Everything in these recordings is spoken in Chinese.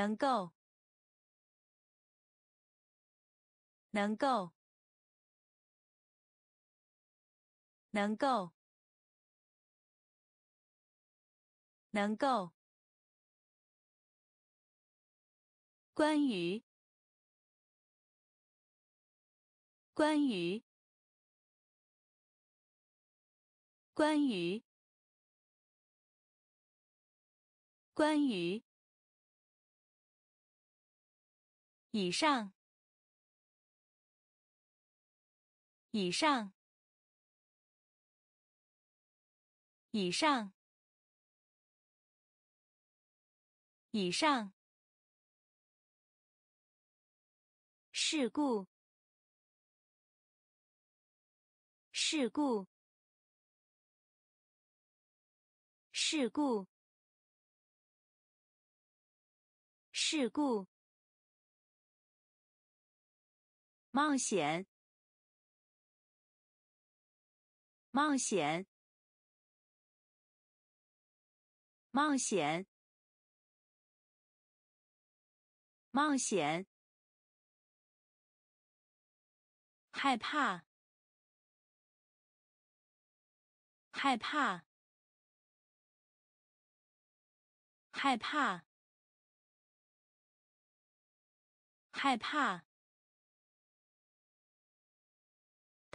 能够，能够，能够，能够。关于，关于，关于，关于。以上，以上，以上，以上。事故，事故，事故，事故。冒险，冒险，冒险，冒险。害怕，害怕，害怕，害怕。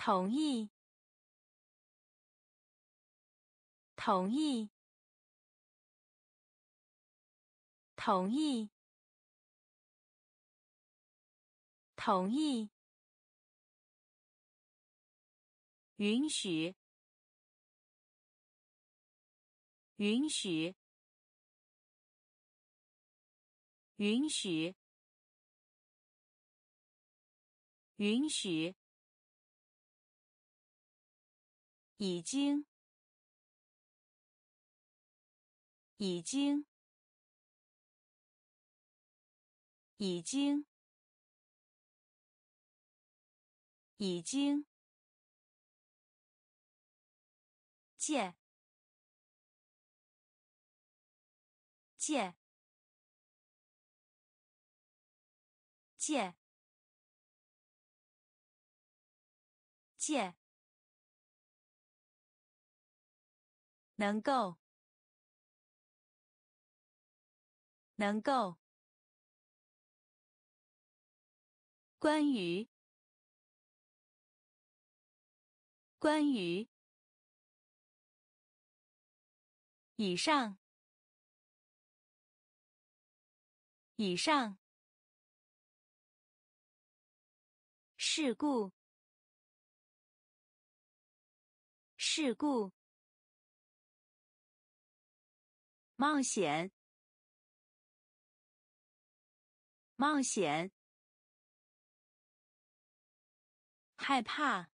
同意，同意，同意，同意。允许，允许，允许，允许。已经，已经，已经，已经。借，借，借，借。能够，能够。关于，关于。以上，以上。事故，事故。冒险，冒险。害怕，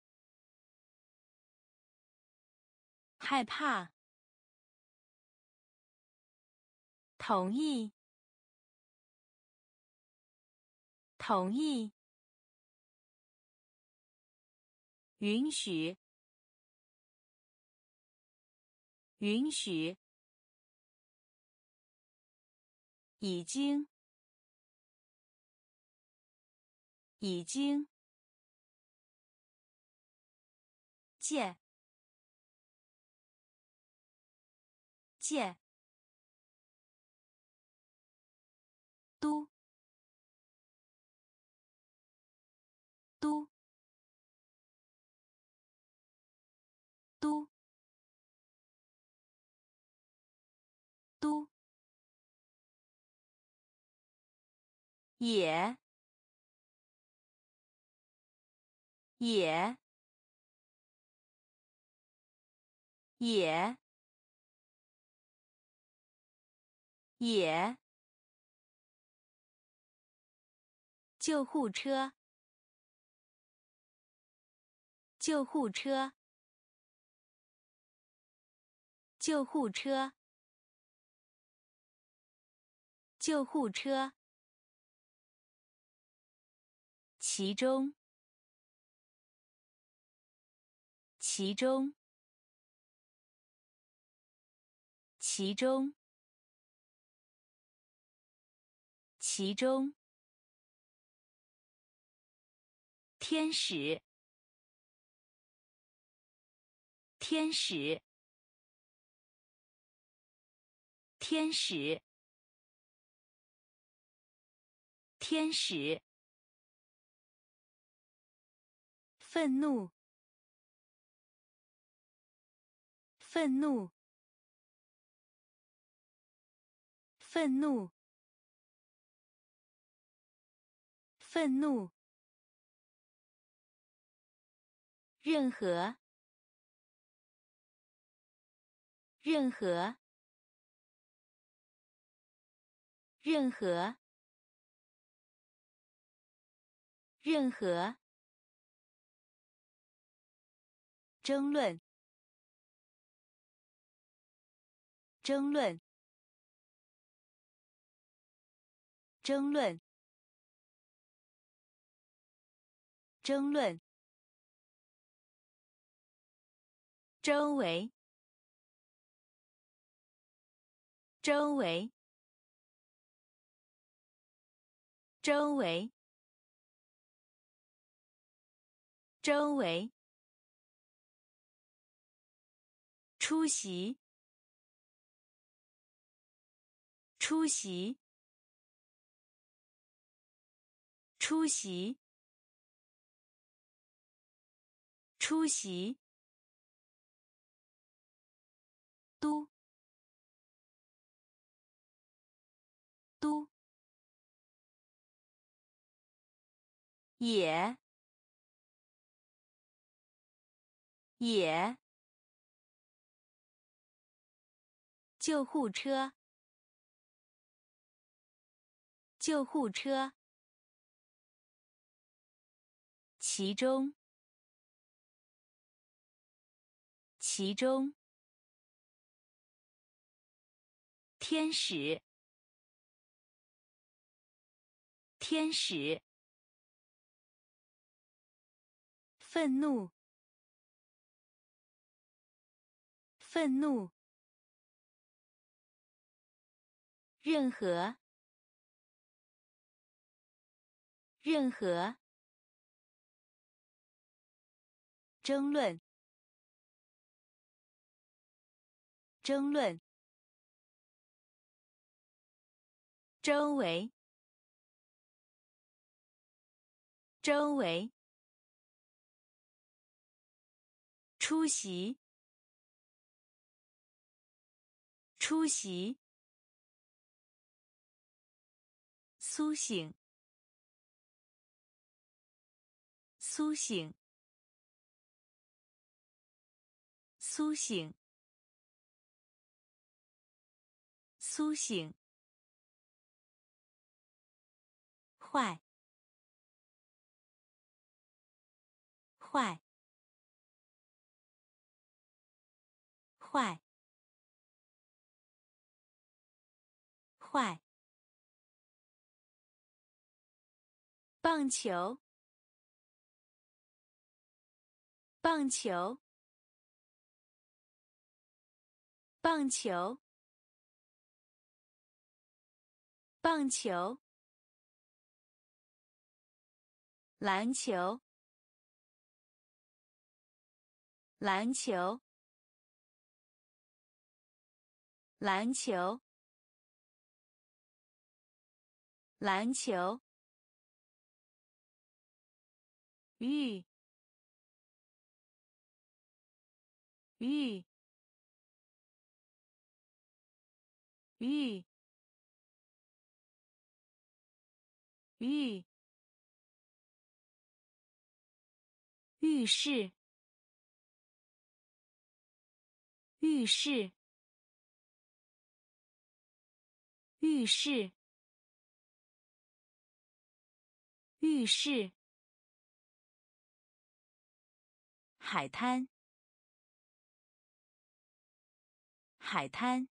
害怕。同意，同意。允许，允许。已经，已经。借，借。都，都，都，都。也，也，也，也。救护车，救护车，救护车，救护车。其中，其中，其中，其中，天使，天使，天使，天使，愤怒，愤怒，愤怒。愤怒。任何。任何。任何。任何。争论。争论。争论。争论。周围。周围。周围。周围。出席。出席。出席。出席，都，都，也，也，救护车，救护车，其中。其中，天使，天使，愤怒，愤怒，任何，任何，争论。争论。周围。周围。出席。出席。苏醒。苏醒。苏醒。苏醒。坏。坏。坏。坏。棒球。棒球。棒球。棒球，篮球，篮球，篮球，篮球，玉，玉，玉。浴，浴室，浴室，浴室，浴室，海滩，海滩，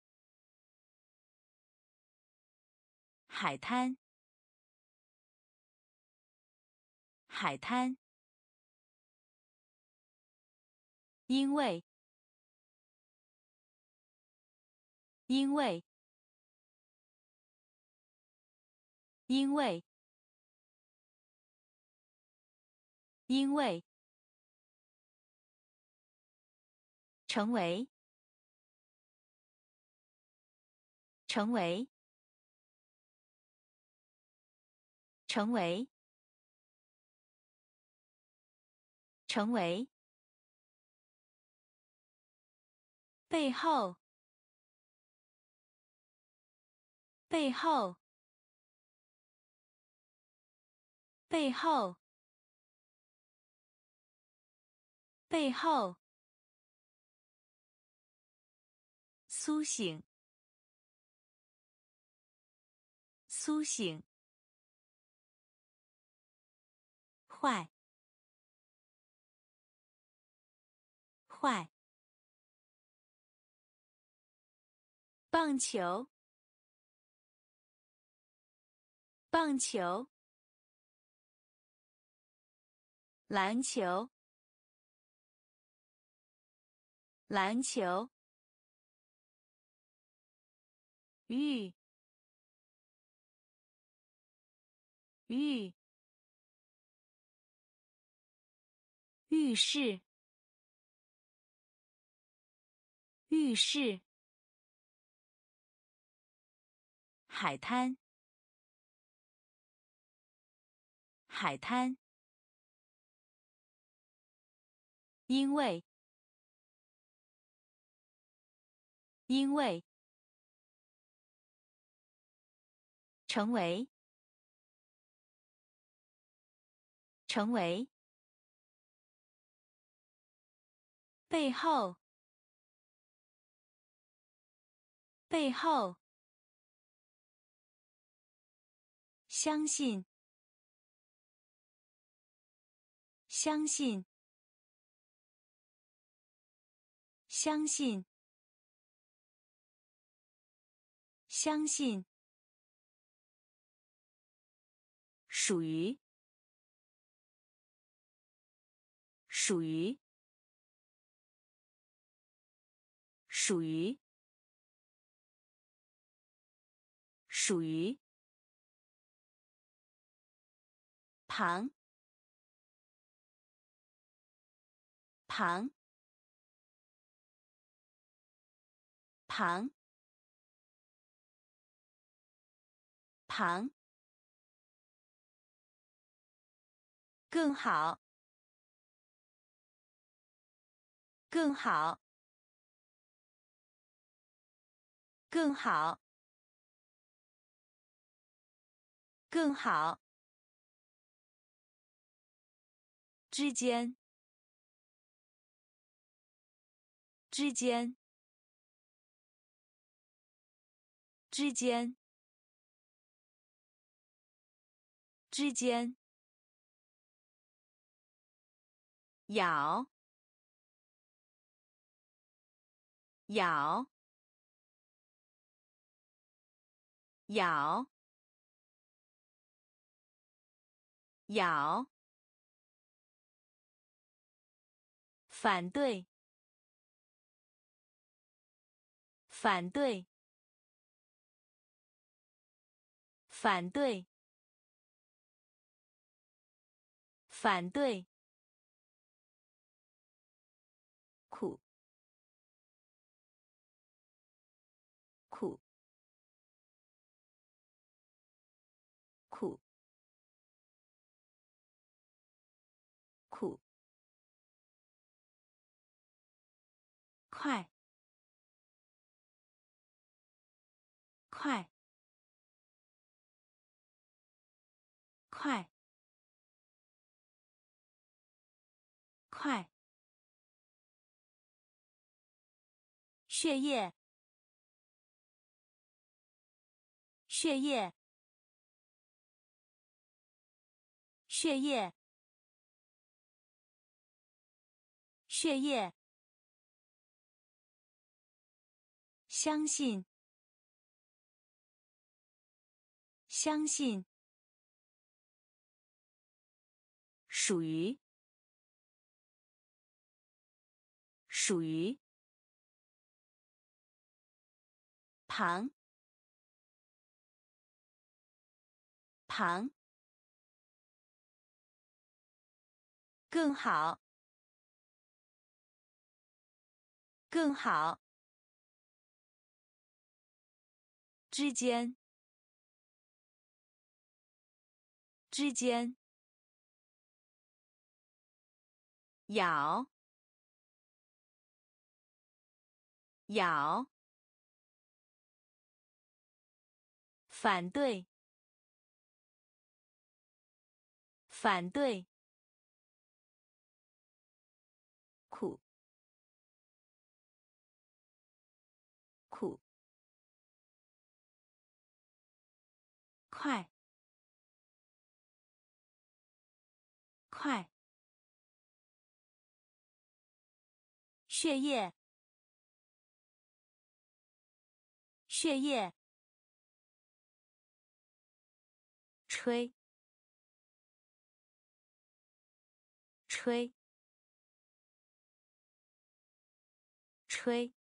海滩。海滩，因为，因为，因为，因为，成为，成为，成为，成为，背后，背后。背后，背后，苏醒，苏醒，坏，坏，棒球，棒球。篮球，篮球，浴，浴，浴室，浴室，海滩，海滩。因为，因为，成为，成为，背后，背后，相信，相信。相信，相信，属于，属于，属于，属于，旁，旁。旁，旁，更好，更好，更好，更好，之间，之间。之间，之间，咬，咬，咬，咬，反对，反对。反对，反对，快，快。快，快！血液，血液，血液，血液。相信，相信。属于，属于，旁，旁，更好，更好，之间，之间，咬，咬。反对，反对，快，快，血液，血液。吹，吹，吹，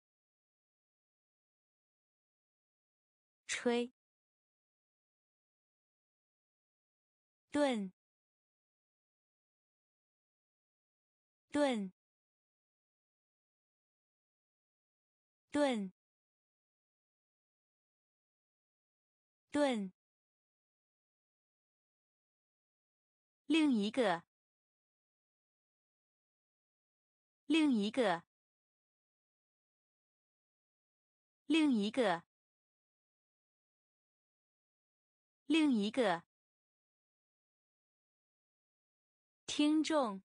吹，盾，盾，盾，盾。另一个，另一个，另一个，另一个。听众，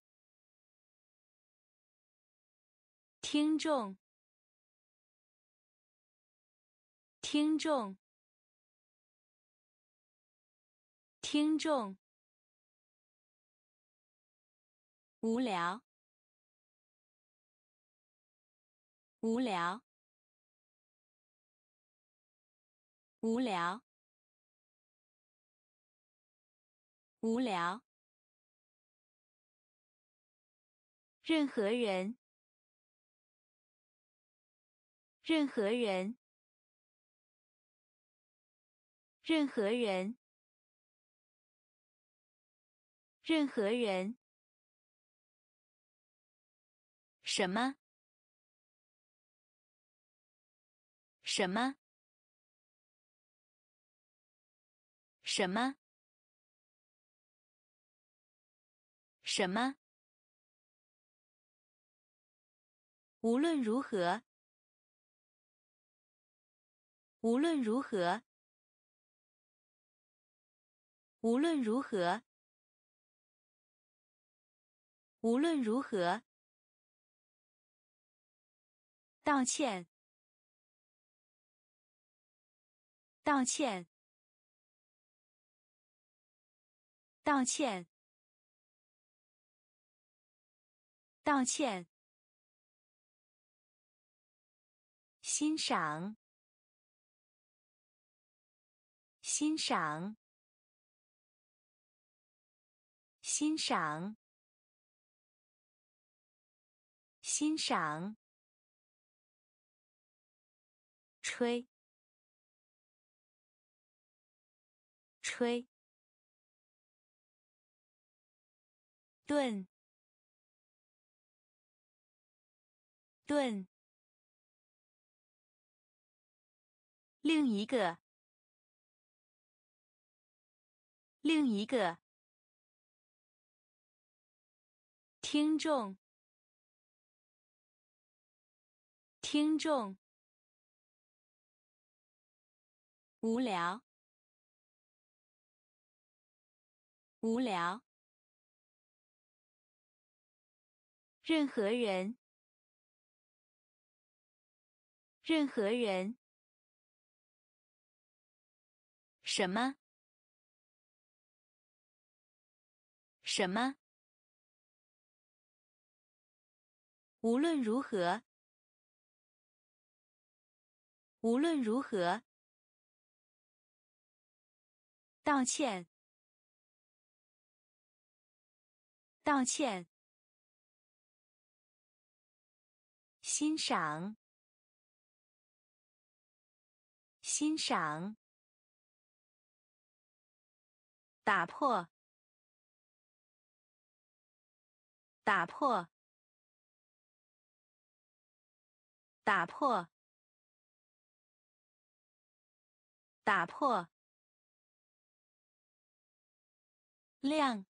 听众，听众，听众。无聊，无聊，无聊，无聊。任何人，任何人，任何人，任何人。什么？什么？什么？什么？无论如何，无论如何，无论如何，无论如何。道歉，道歉，道歉，道歉。欣赏，欣赏，欣赏，欣赏。吹，吹，顿，顿。另一个，另一个听众，听众。无聊，无聊。任何人，任何人。什么？什么？无论如何，无论如何。道歉，道歉。欣赏，欣赏。打破，打破，打破，打破，亮，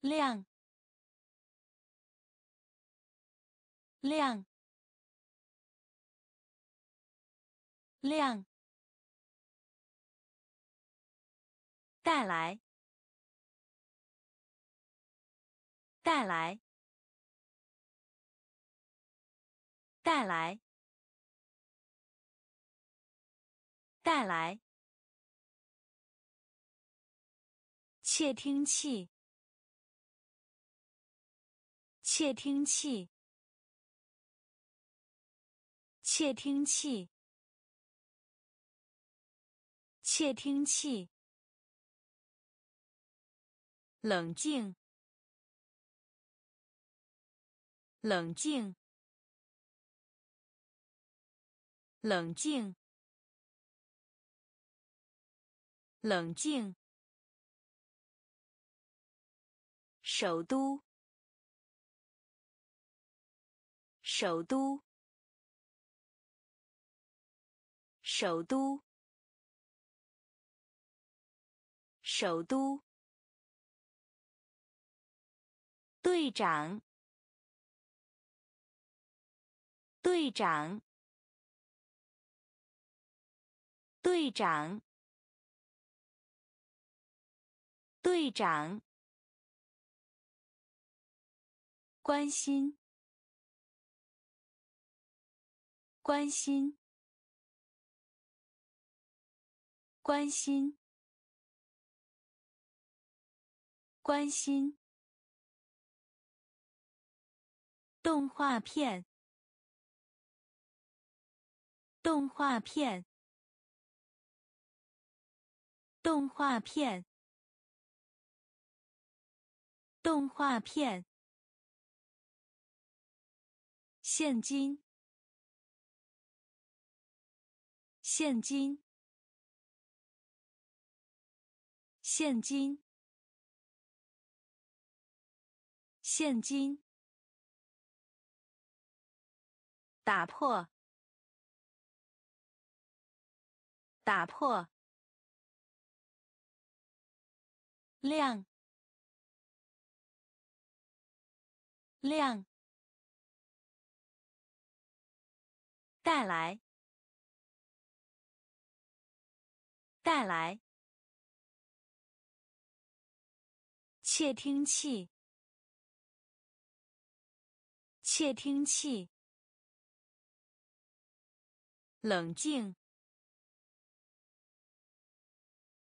亮，亮，亮。带来，带来，带来，带来。窃听器，窃听器，窃听器，窃听器。冷静，冷静，冷静，冷静。首都，首都，首都，首都。队长，队长，队长，队长，关心，关心，关心，关心。动画片，动画片，动画片，动画片。现金，现金，现金，现金。打破，打破，亮，亮，带来，带来，窃听器，窃听器。冷静，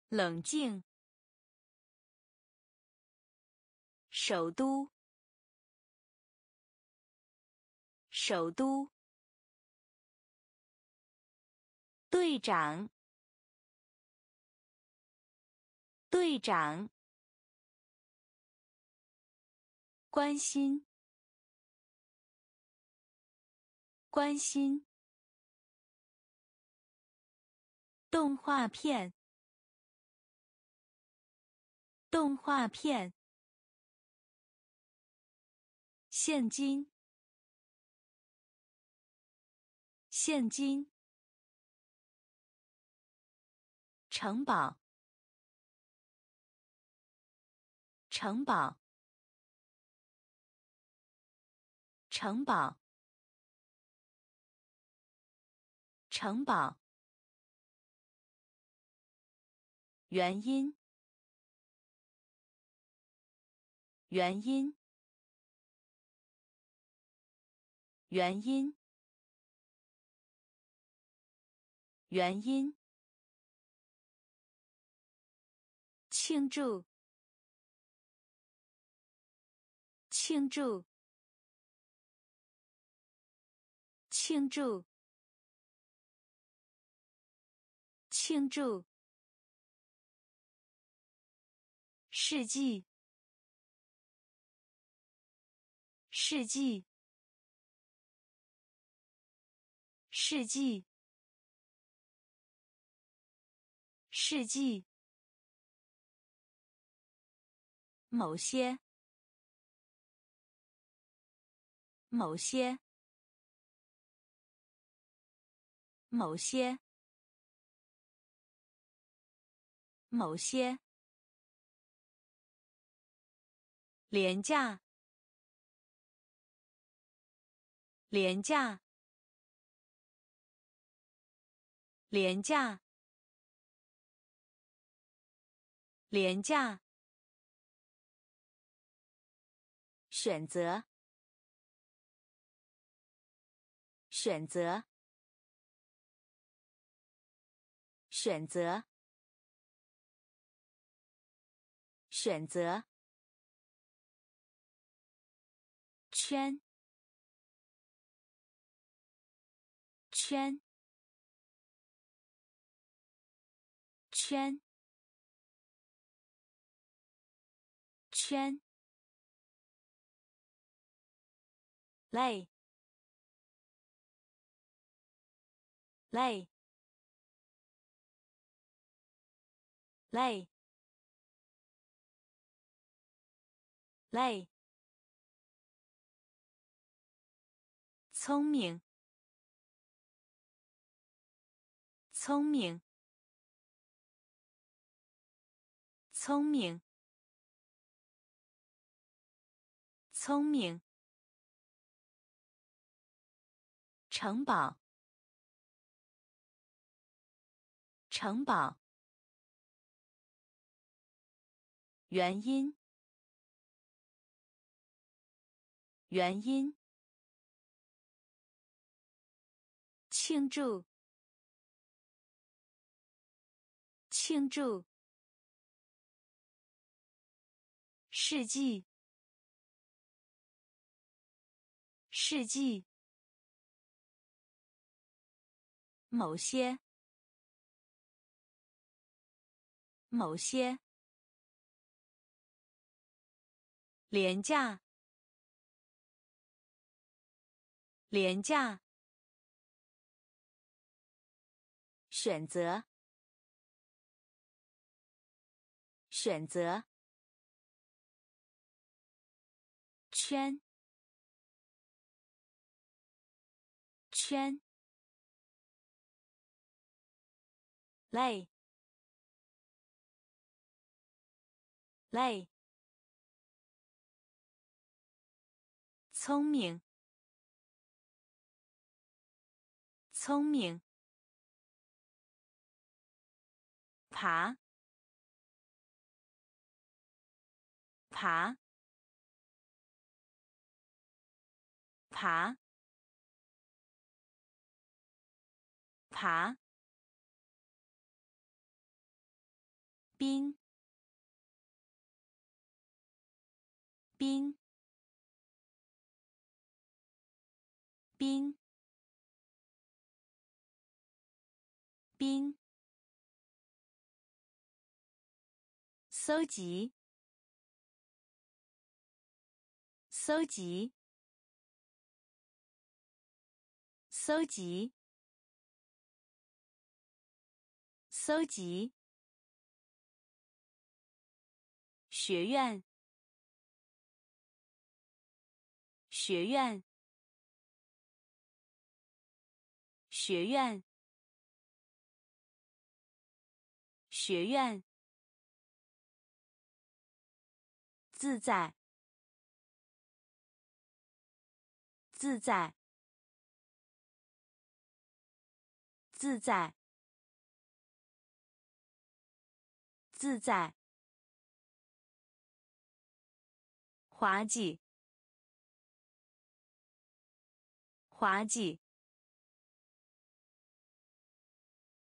冷静。首都，首都。队长，队长。关心，关心。动画片，动画片。现金，现金。城堡，城堡，城堡，城堡。原因，原因，原因，原因。庆祝，庆祝，庆祝，庆祝。世纪，世纪，世纪，世纪，某些，某些，某些，某些。廉价，廉价，廉价，廉价。选择，选择，选择，选择。圈，圈，圈，圈，累，累，累，累。聪明，聪明，聪明，聪明。城堡，城堡。原因，原因。庆祝！庆祝！世纪！世纪！某些！某些！廉价！廉价！选择，选择，圈，圈，累，累，聪明，聪明。爬，爬，爬，爬，冰，冰，冰，冰。搜集，搜集，搜集，搜集。学院，学院，学院，学院。自在，自在，自在，自在。滑稽，滑稽，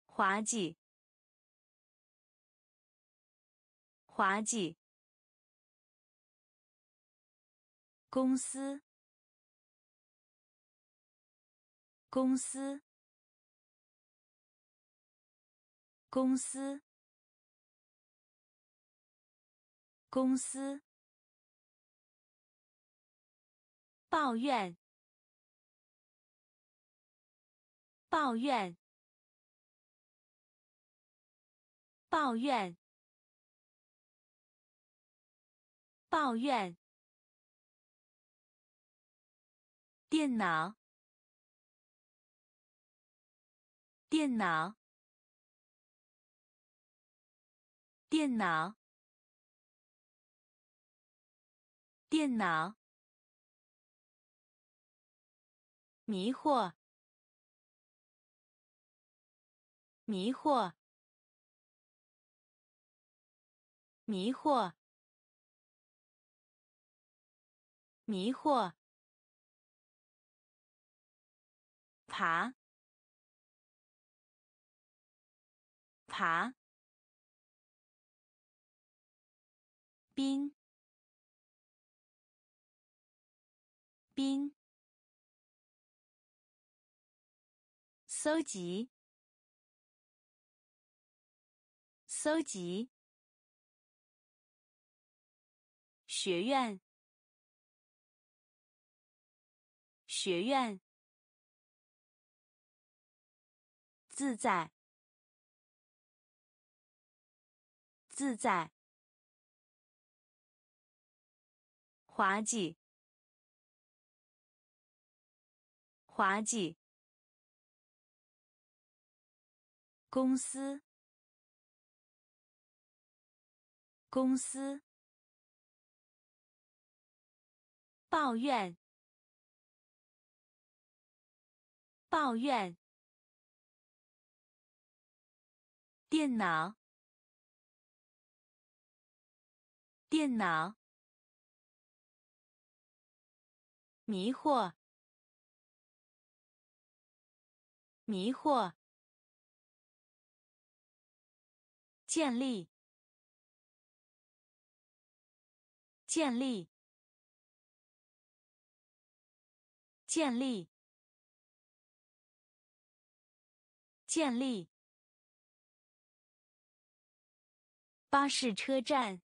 滑稽，滑稽。公司，公司，公司，公司。抱怨，抱怨，抱怨，抱怨。电脑，电脑，电脑，电脑。迷惑，迷惑，迷惑，迷惑。爬，爬，冰，冰。搜集，搜集。学院，学院。自在，自在。滑稽，滑稽。公司，公司。抱怨，抱怨。电脑，电脑。迷惑，迷惑。建立，建立，建立，建立。巴士车站，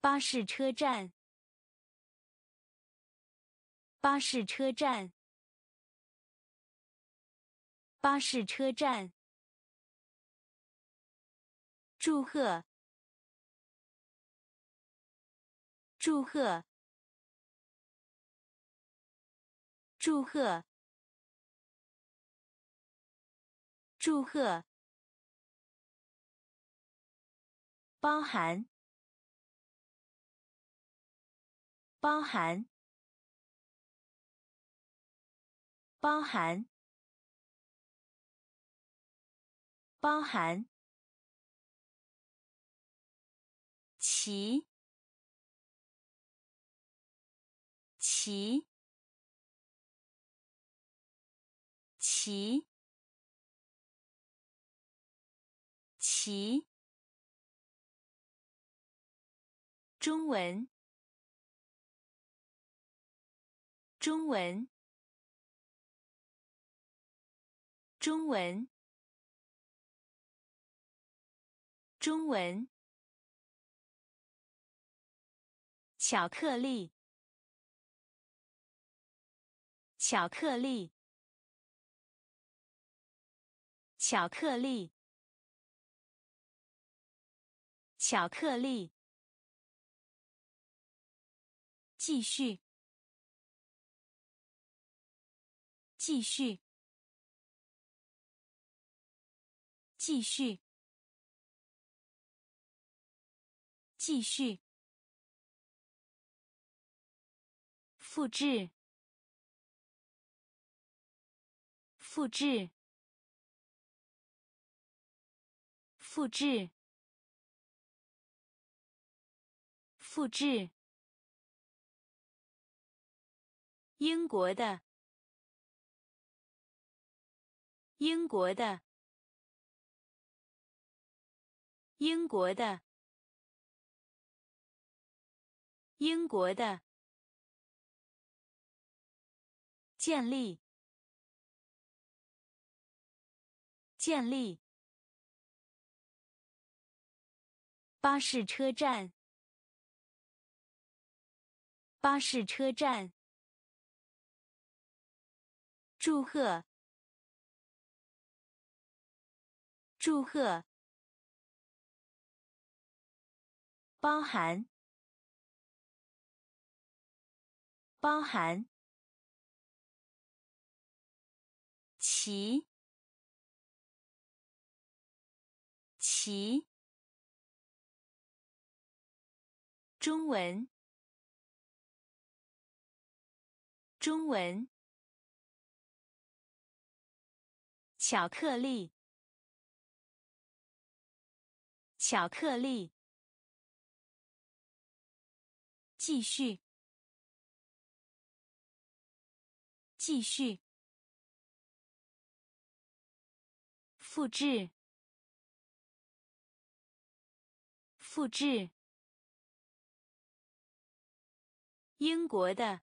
巴士车站，巴士车站，巴士车站。祝贺！祝贺！祝贺！祝贺！包含！包含！包含！包含！骑，骑，骑，骑。中文，中文，中文，中文。巧克力，巧克力，巧克力，巧克力。继续，继续，继续，继续。复制，复制，复制，复制。英国的，英国的，英国的，英国的。建立，建立。巴士车站，巴士车站。祝贺，祝贺，包含，包含，齐，齐，中文，中文。巧克力，巧克力。继续，继续。复制，复制。英国的，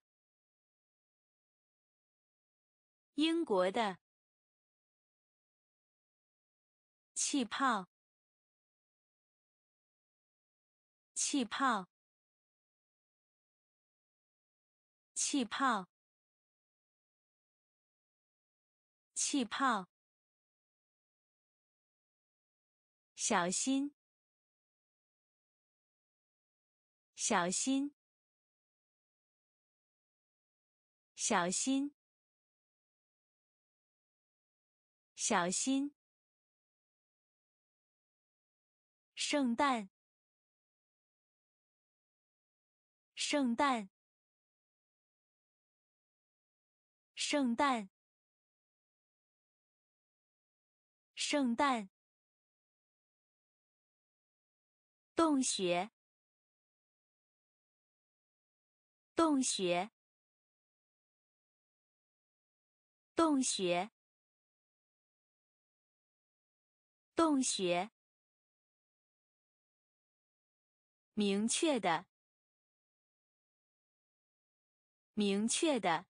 英国的。气泡，气泡，气泡，气泡。小心，小心，小心，小心。圣诞，圣诞，圣诞，圣诞。洞穴，洞穴，洞穴，洞穴。明确的，明确的，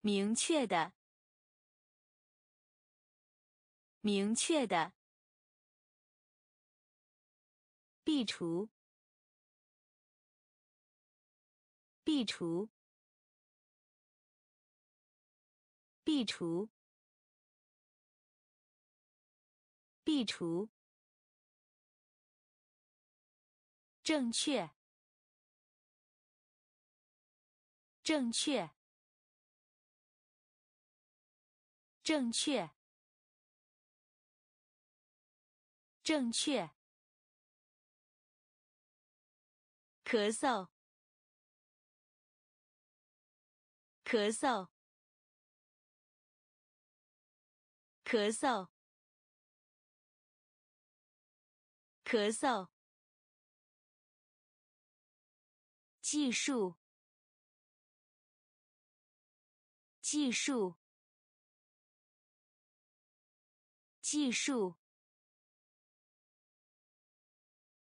明确的，明确的。壁橱，壁橱，壁橱，壁橱。正确，正确，正确，正确。咳嗽，咳嗽，咳嗽，咳嗽。计数，计数，计数，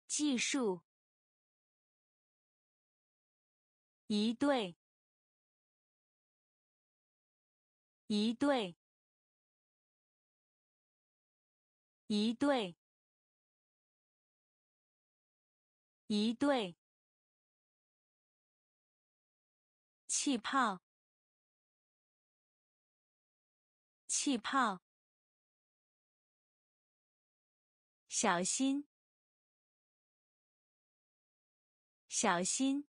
计数。一对，一对，一对，一对。气泡，气泡。小心，小心。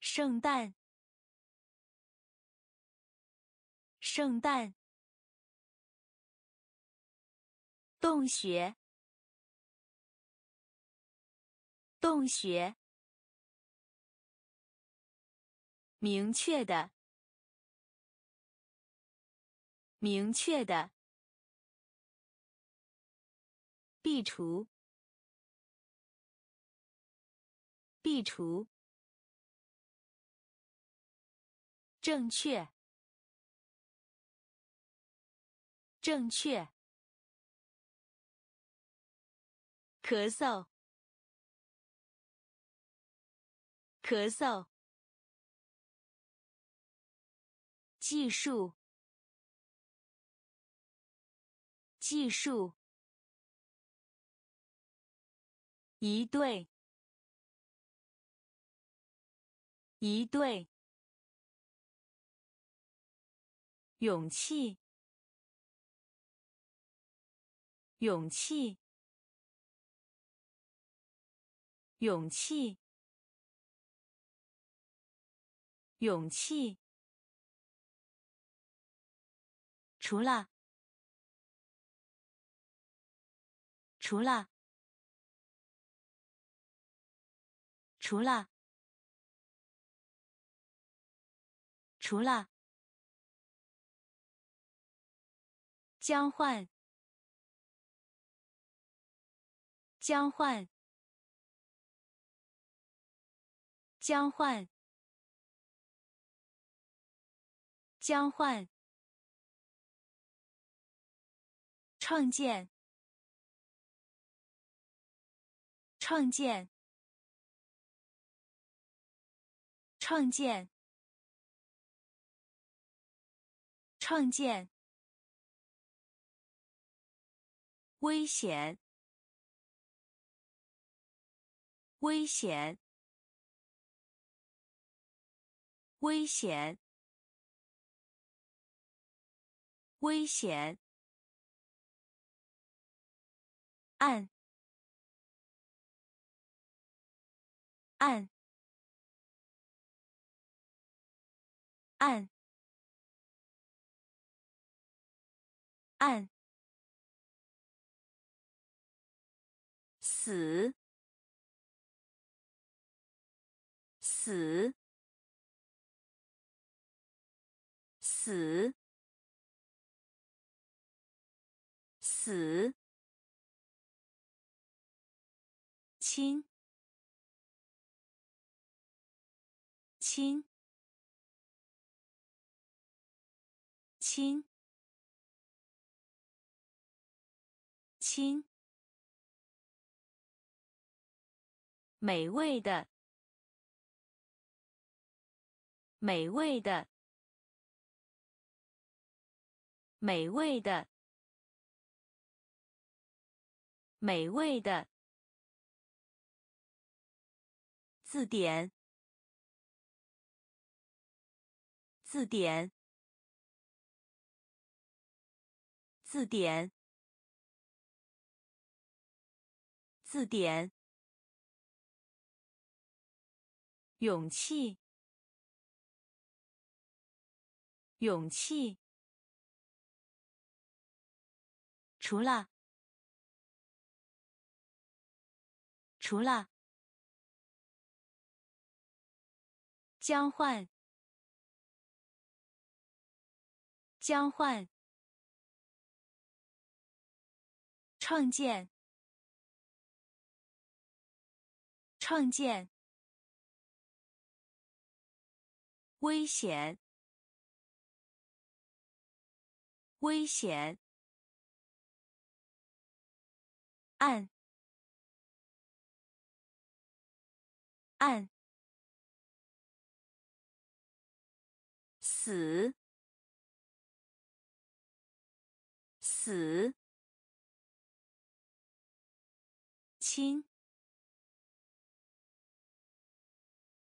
圣诞，圣诞。洞穴，洞穴。明确的，明确的。壁橱，壁橱。正确，正确。咳嗽，咳嗽。计数，计数。一对，一对。勇气，勇气，勇气，勇气。除了，除了，除了，除了。交换，交换，交换，交换。创建，创建，创建，创建。危险！危险！危险！危险！按！按！按！按！死！死！死！死！亲！亲！亲！亲！美味的，美味的，美味的，美味的。字典，字典，字典，字典。勇气，勇气。除了，除了。交换，交换。创建，创建。危险！危险！按！按！死！死！亲！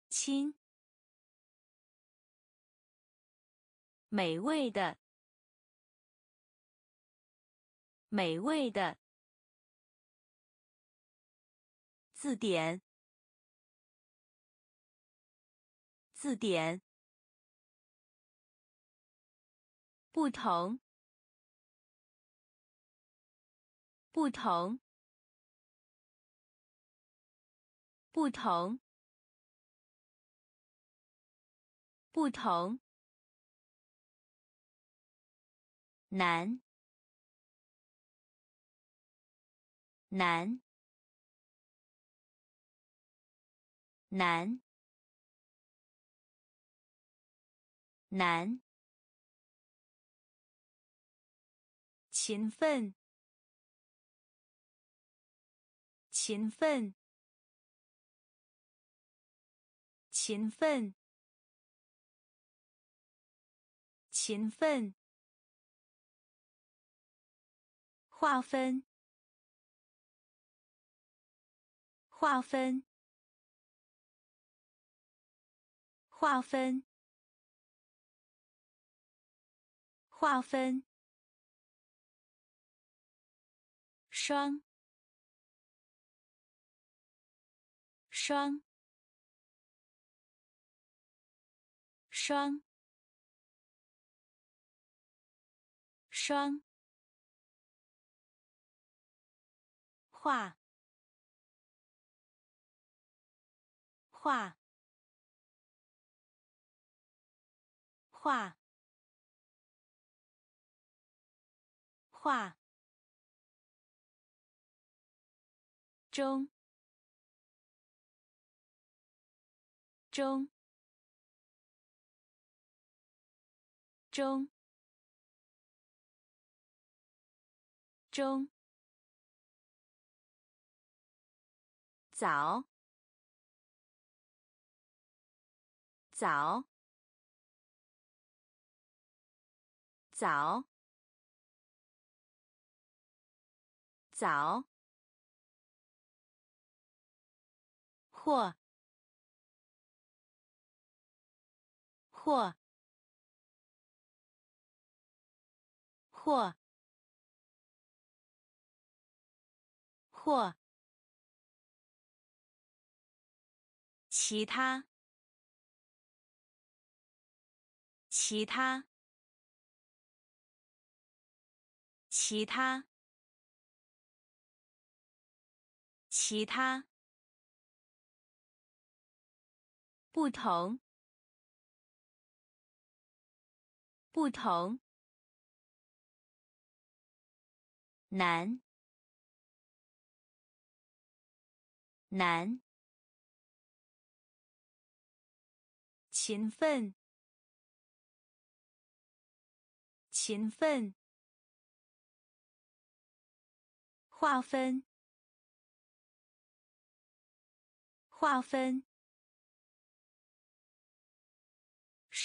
亲！美味的，美味的。字典，字典。不同，不同，不同，不同。难，难，难，难。勤奋，勤奋，勤奋，勤奋。划分，划分，划分，划分，双，双，双，双，画，画，画。画中中中中早。早。早。早，或，或，或，或，其他，其他，其他。其他，不同，不同，难，难，勤奋，勤奋，划分。划分，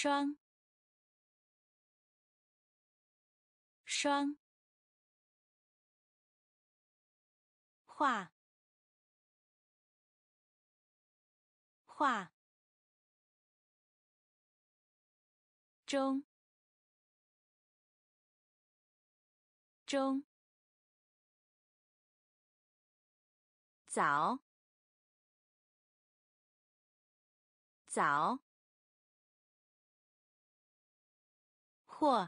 双，双，画，画，中，中，早。早，或，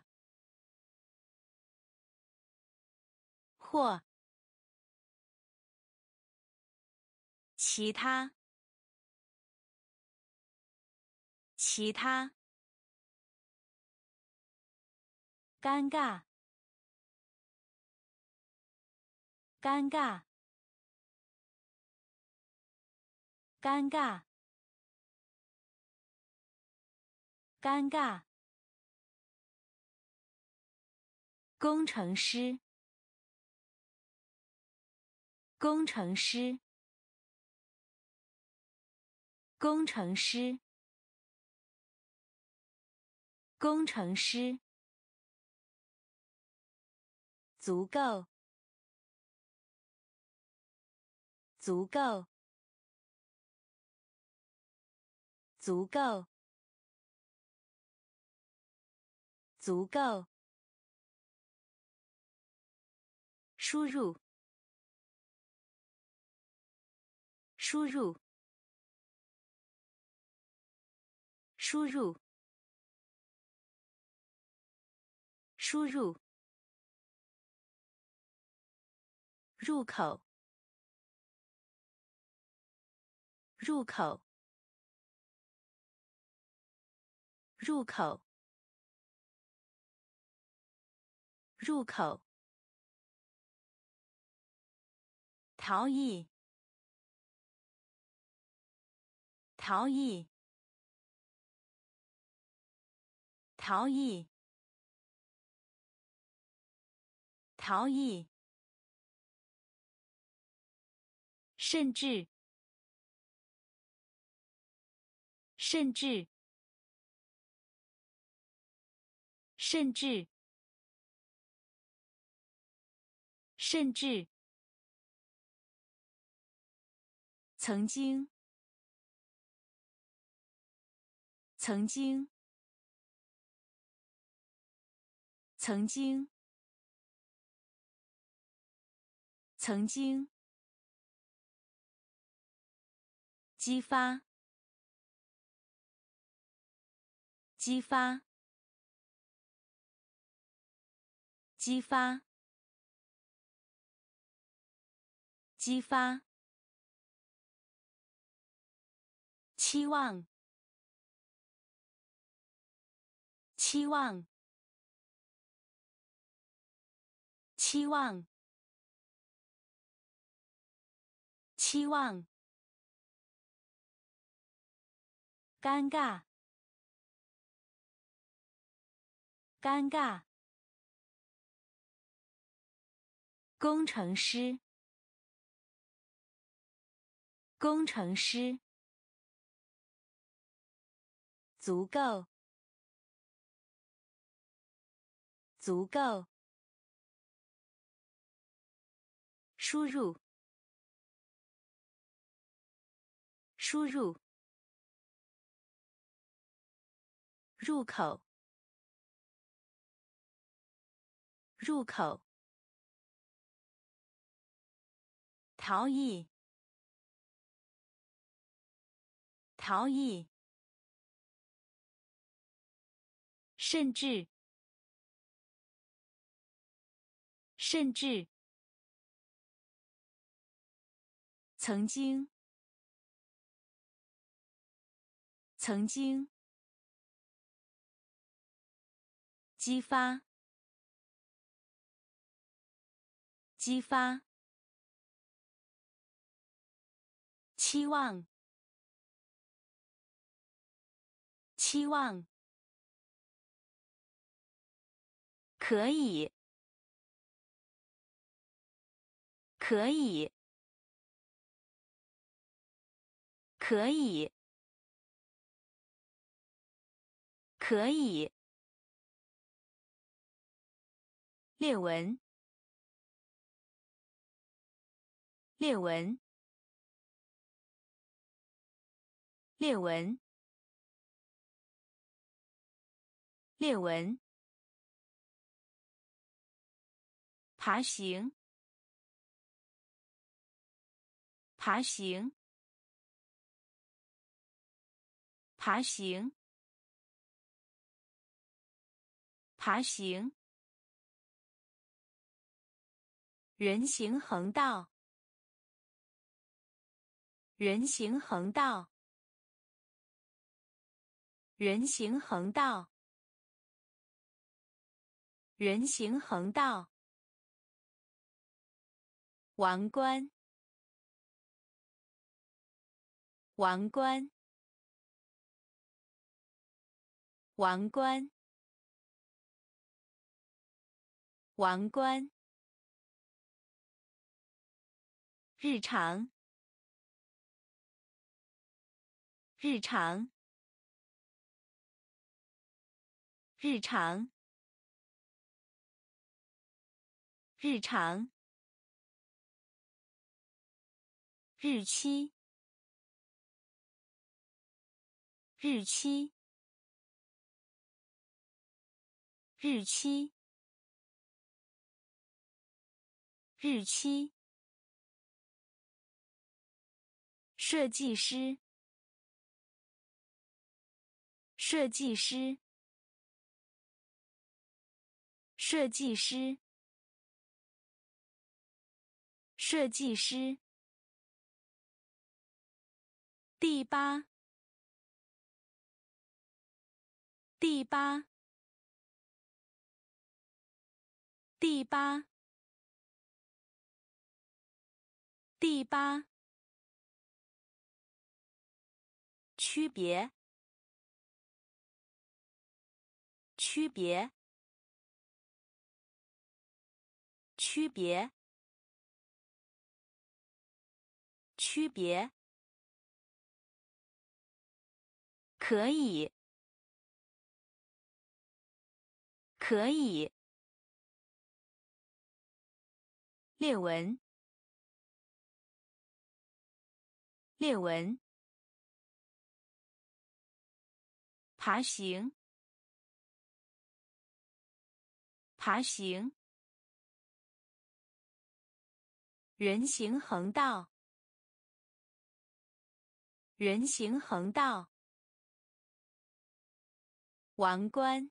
或，其他，其他，尴尬，尴尬，尴尬。尴尬。工程师，工程师，工程师，工程师。足够，足够，足够。足够。输入，输入，输入，输入。入口，入口，入口。入口，逃逸，逃逸，逃逸，逃逸，甚至，甚至，甚至。甚至，曾经，曾经，曾经，曾经，激发，激发，激发，激发，期望，期望。期望，期望，尴尬，尴尬，工程师，工程师，足够，足够。输入，输入，入口，入口，逃逸，逃逸，甚至，甚至。曾经，曾经，激发，激发，期望，期望，可以，可以。可以，可以。列文，列文，列文，列文。爬行，爬行。爬行，爬行。人行横道，人行横道，人行横道，人行横道。王冠，王冠。王冠，王冠。日常，日常，日常，日常。日期，日期。日期，日期。设计师，设计师，设计师，设计师。第八，第八。第八，第八，区别，区别，区别，区别，可以，可以。列文，列文。爬行，爬行，人行横道，人行横道，王冠，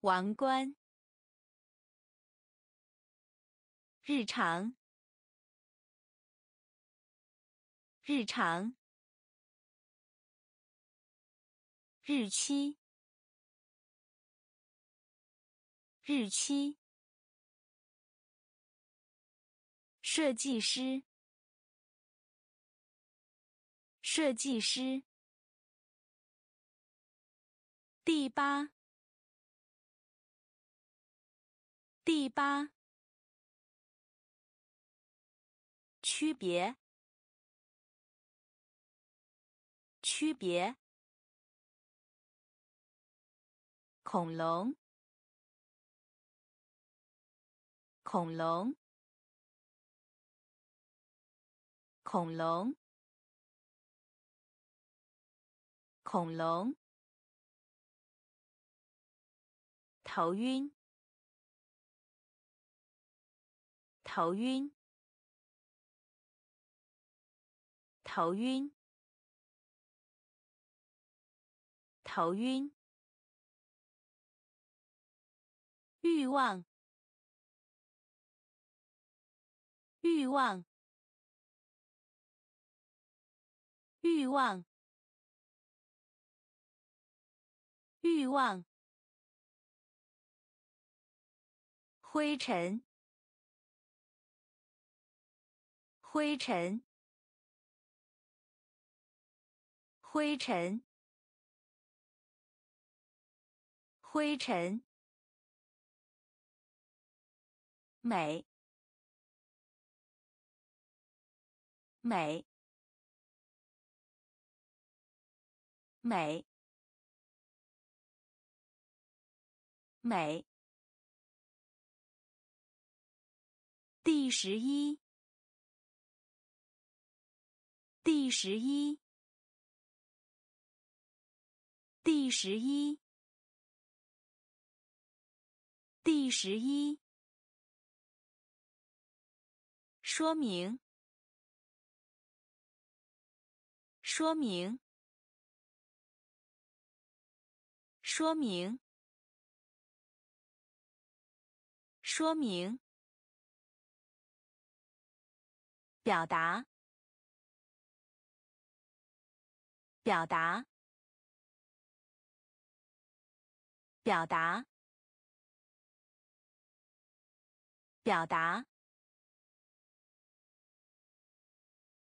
王冠，日常，日常，日期。日期，设计师，设计师，第八，第八，区别，区别，恐龙。恐龙，恐龙，恐龙，头晕，头晕，头晕，头晕，欲望。欲望，欲望，欲望。灰尘，灰尘，灰尘，灰尘。美。美，美，美。第十一，第十一，第十一，第十一。说明。说明，说明，说明，表达，表达，表达，表达，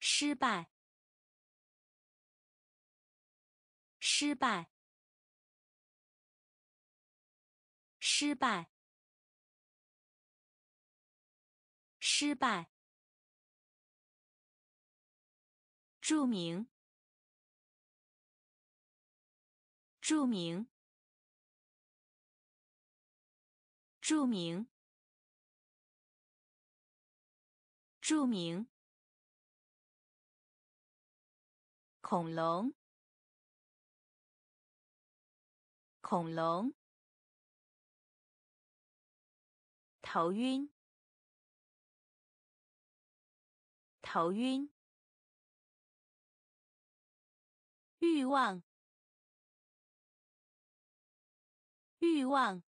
失败。失败，失败，失败。著名，著名，著名，著名。恐龙。恐龙，头晕，头晕，欲望，欲望，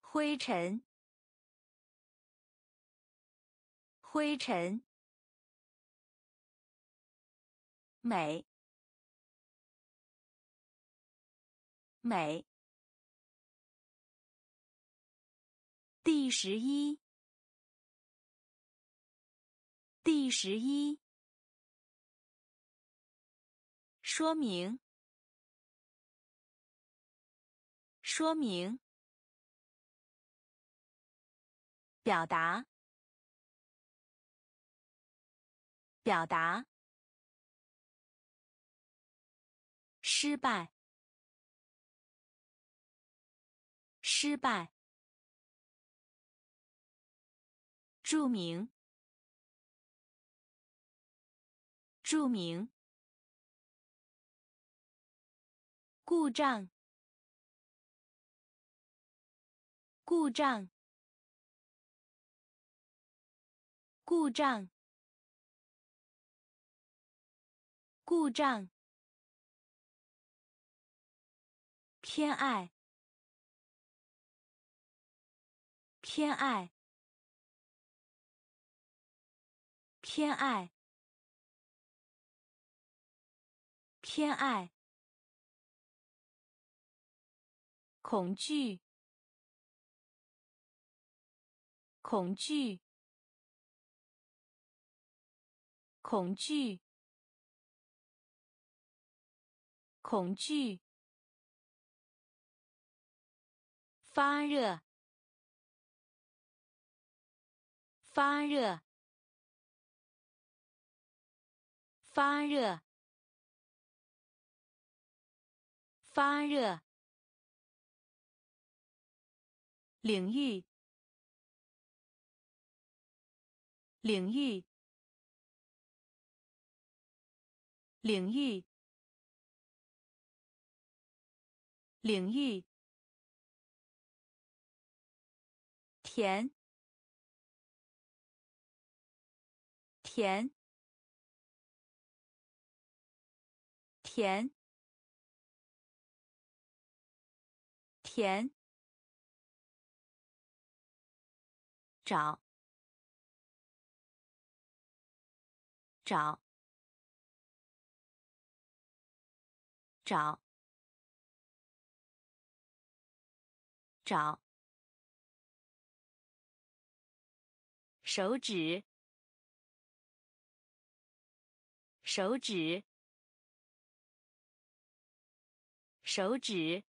灰尘，灰尘，美。美。第十一，第十一。说明，说明。表达，表达。失败。失败。著名。著名。故障，故障，故障，故障。偏爱，偏爱，偏爱，偏爱。恐惧，恐惧，恐惧，恐惧。发热，发热，发热，发热。领域，领域，领域，领域。甜，甜，甜，甜。找，找，找，找。手指，手指，手指，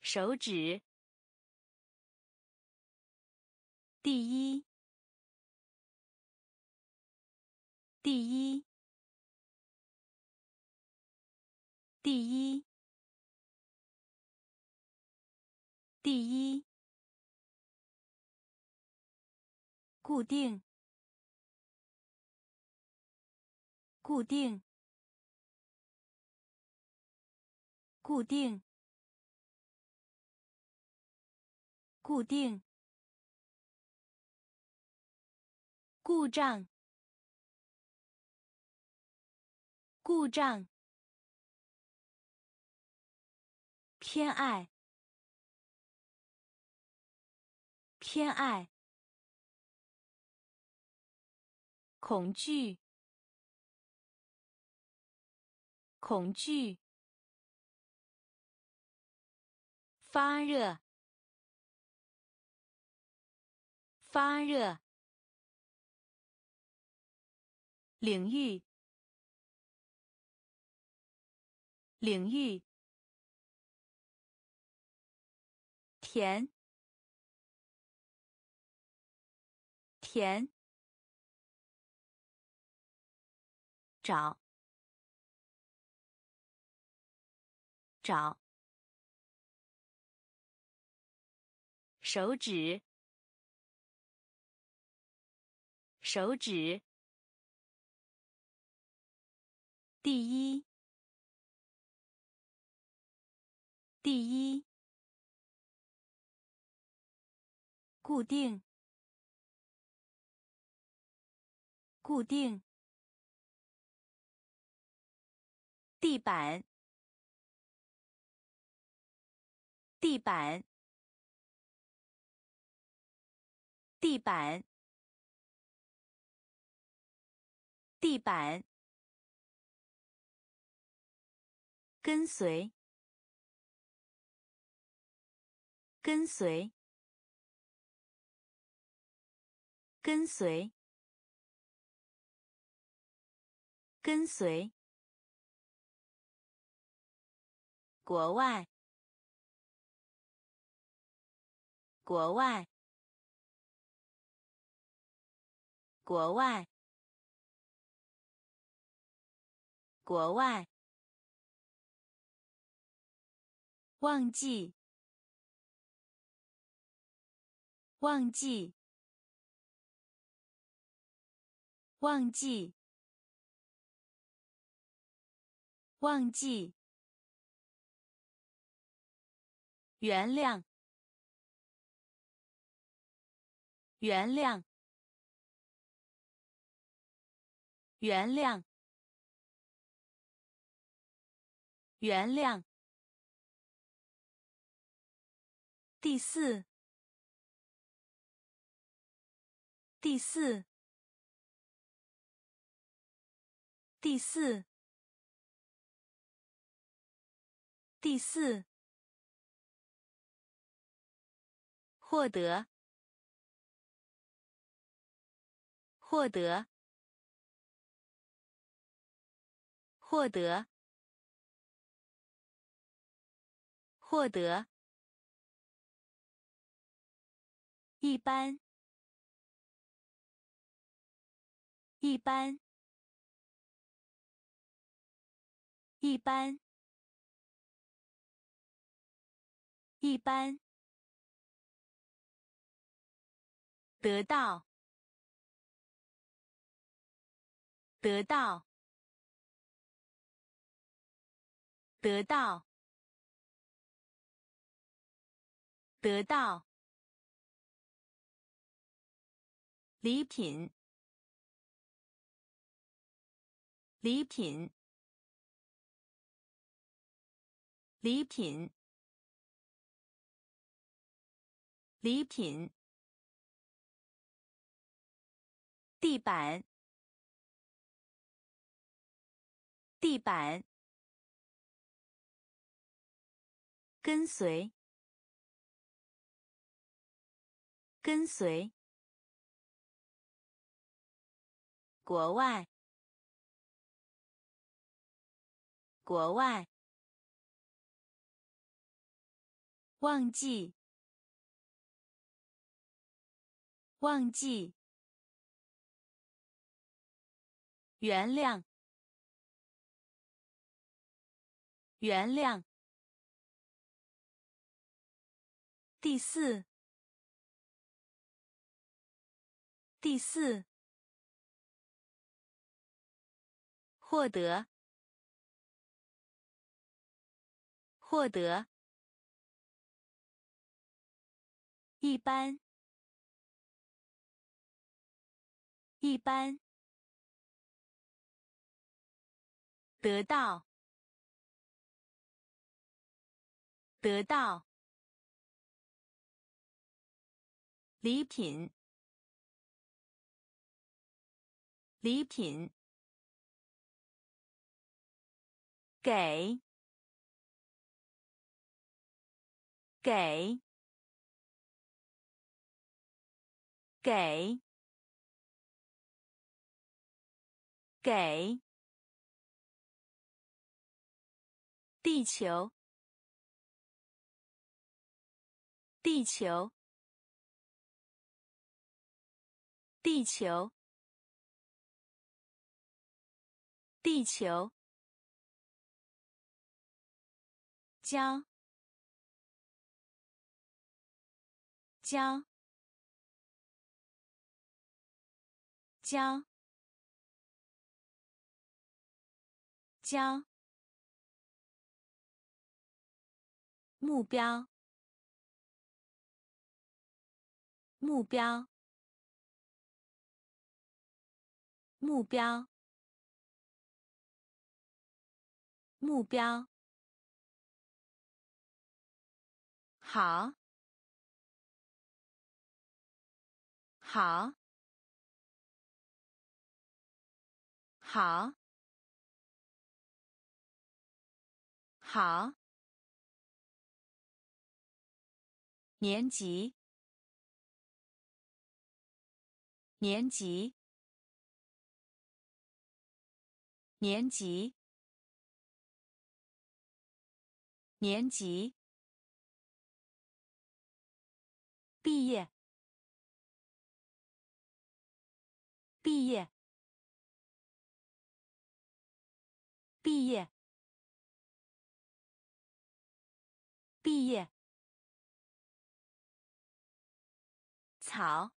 手指。第一，第一，第一，第一。固定，固定，固定，固定。故障，故障。偏爱，偏爱。恐惧，恐惧。发热，发热。领域，领域。甜，甜。找，找。手指，手指。第一，第一。固定，固定。地板，地板，地板，地板。跟随，跟随，跟随，跟随。国外，国外，国外，国外。忘记，忘记，忘记。忘记，原谅，原谅，原谅，原谅。第四，第四，第四，第四，获得，获得，获得，获得。一般，一般，一般，一般，得到，得到，得到，得到。礼品，礼品，礼品，礼品。地板，地板，跟随，跟随。国外，国外，忘记，忘记，原谅，原谅。第四，第四。获得，获得。一般，一般。得到，得到。礼品，礼品。给，给，给，给。地球，地球，地球，地球。教，教，教，教。目标，目标，目标，目标。好，好，好，好。年级，年级，年级，年级。毕业，毕业，毕业，毕业。草，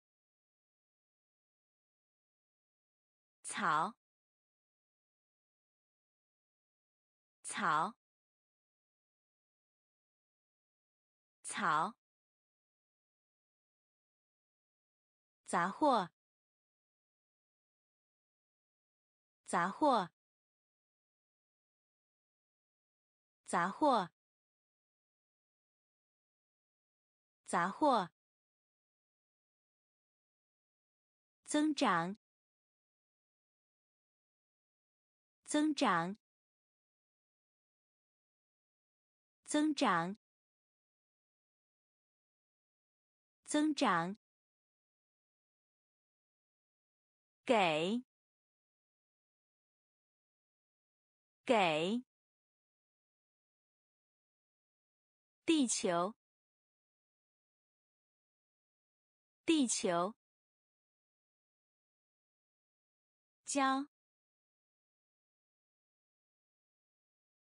草，草，草，杂货，杂货，杂货，杂货，增长，增长。增长，增长，给，给，地球，地球，交，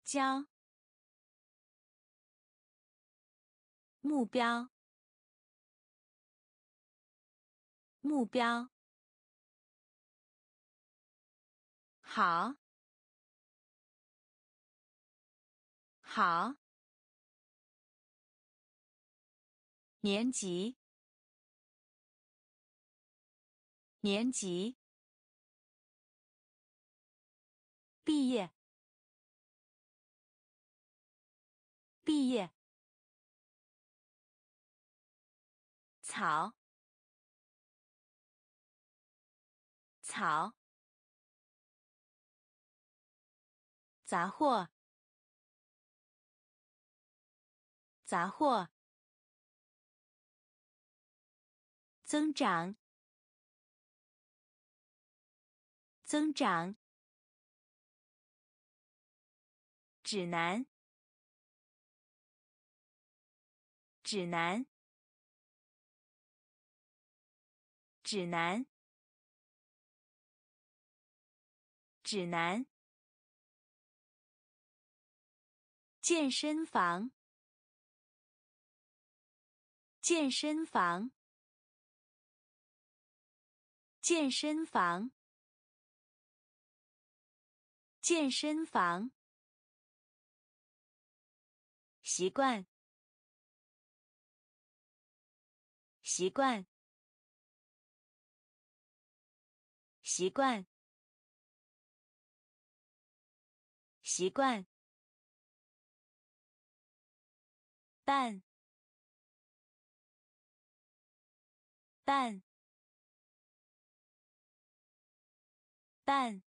交。目标，目标，好，好，年级，年级，毕业，毕业。草，草，杂货，杂货，增长，增长，指南，指南。指南，指南。健身房，健身房，健身房，健身房。习惯，习惯。习惯，习惯。但，但，但，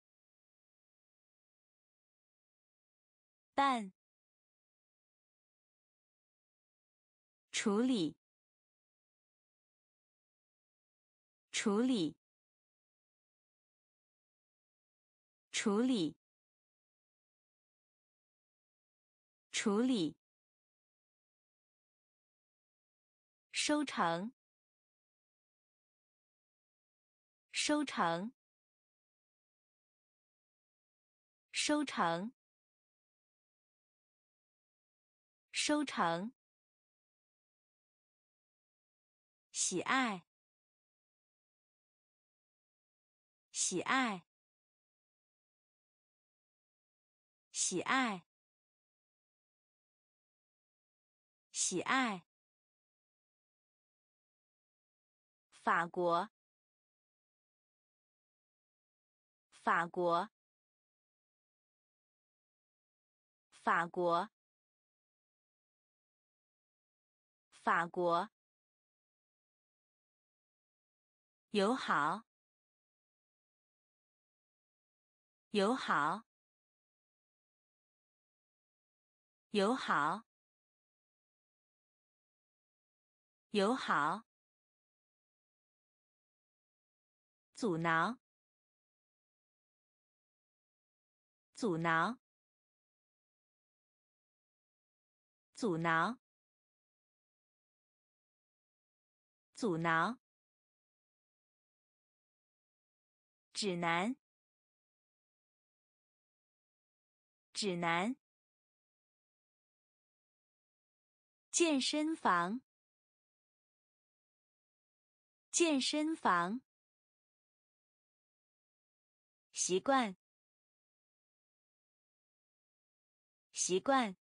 但。处理，处理。处理，处理，收成，收成，收成，收成，喜爱，喜爱。喜爱，喜爱。法国，法国，法国，法国。友好，友好。友好，友好，阻挠，阻挠，阻挠，阻挠，指南，指南。健身房，健身房。习惯，习惯，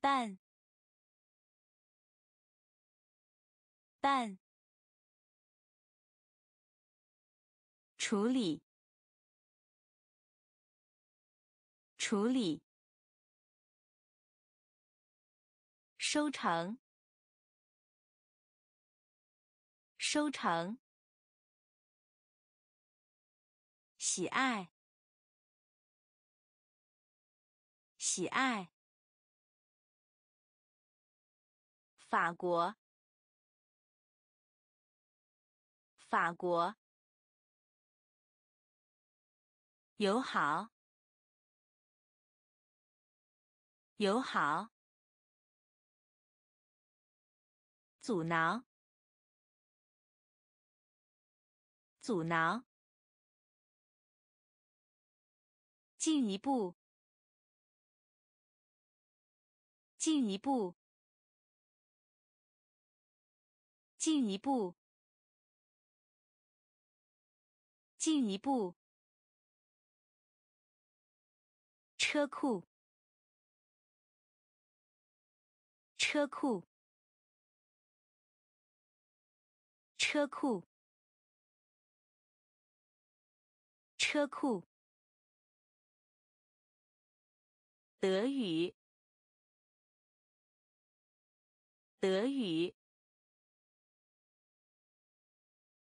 办，办，处理，处理，收成，收成，喜爱。喜爱，法国，法国，友好，友好，阻挠，阻挠，进一步。进一步，进一步，进一步。车库，车库，车库，车库。德语。德语，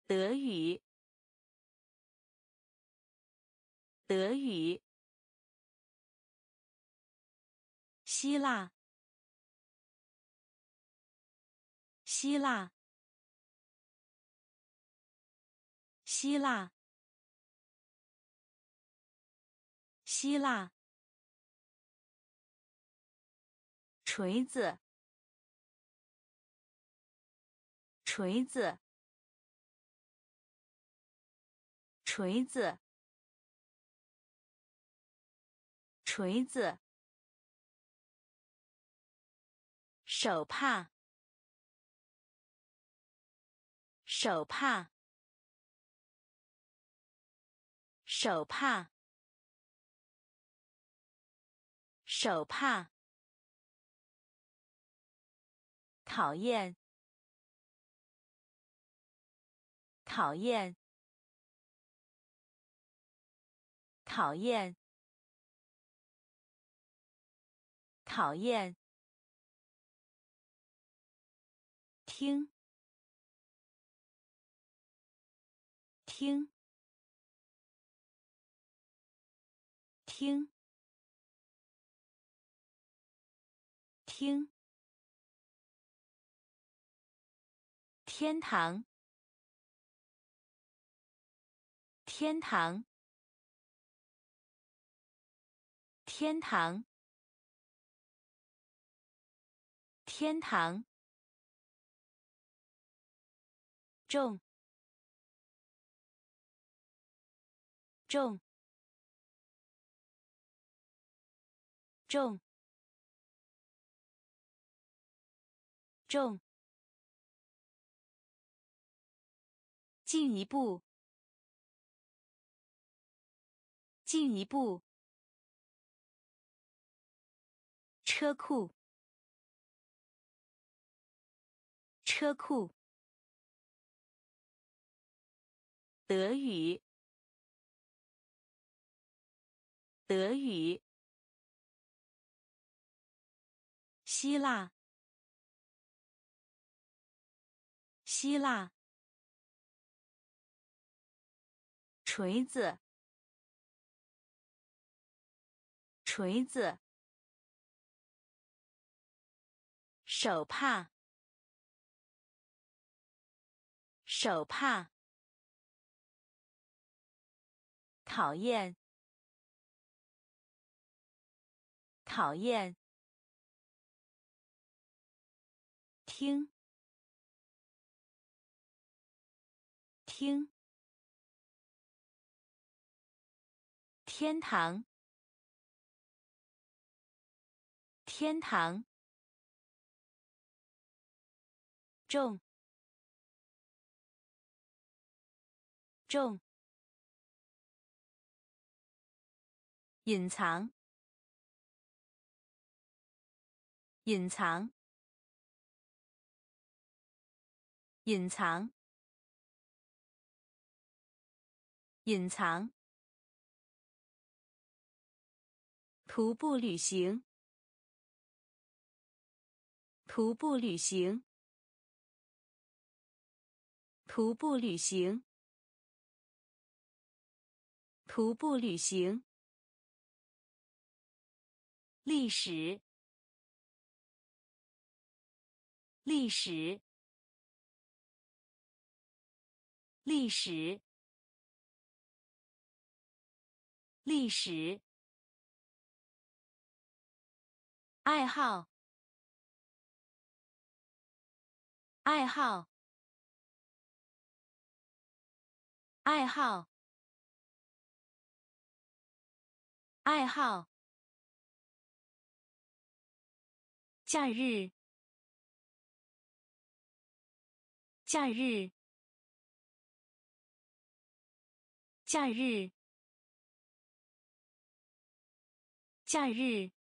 德语，德语。希腊，希腊，希腊，希腊。锤子。锤子，锤子，锤子。手帕，手帕，手帕，手帕。讨厌。讨厌，讨厌，讨厌。听，听，听，听。天堂。天堂，天堂，天堂，重，重，重，重，进一步。进一步，车库，车库，德语，德语，希腊，希腊，锤子。锤子，手帕，手帕，讨厌，讨厌，听，听，天堂。天堂，重，重，隐藏，隐藏，隐藏，隐藏。徒步旅行，徒步旅行，徒步旅行，徒步旅行。历史，历史，历史，历史。爱好，爱好，爱好，爱好。假日，假日，假日，假日。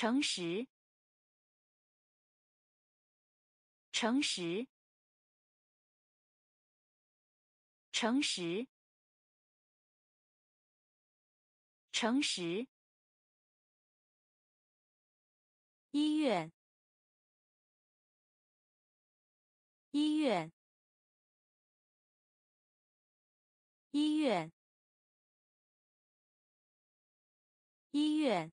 诚实，诚实，诚实，诚实。医院，医院，医院，医院。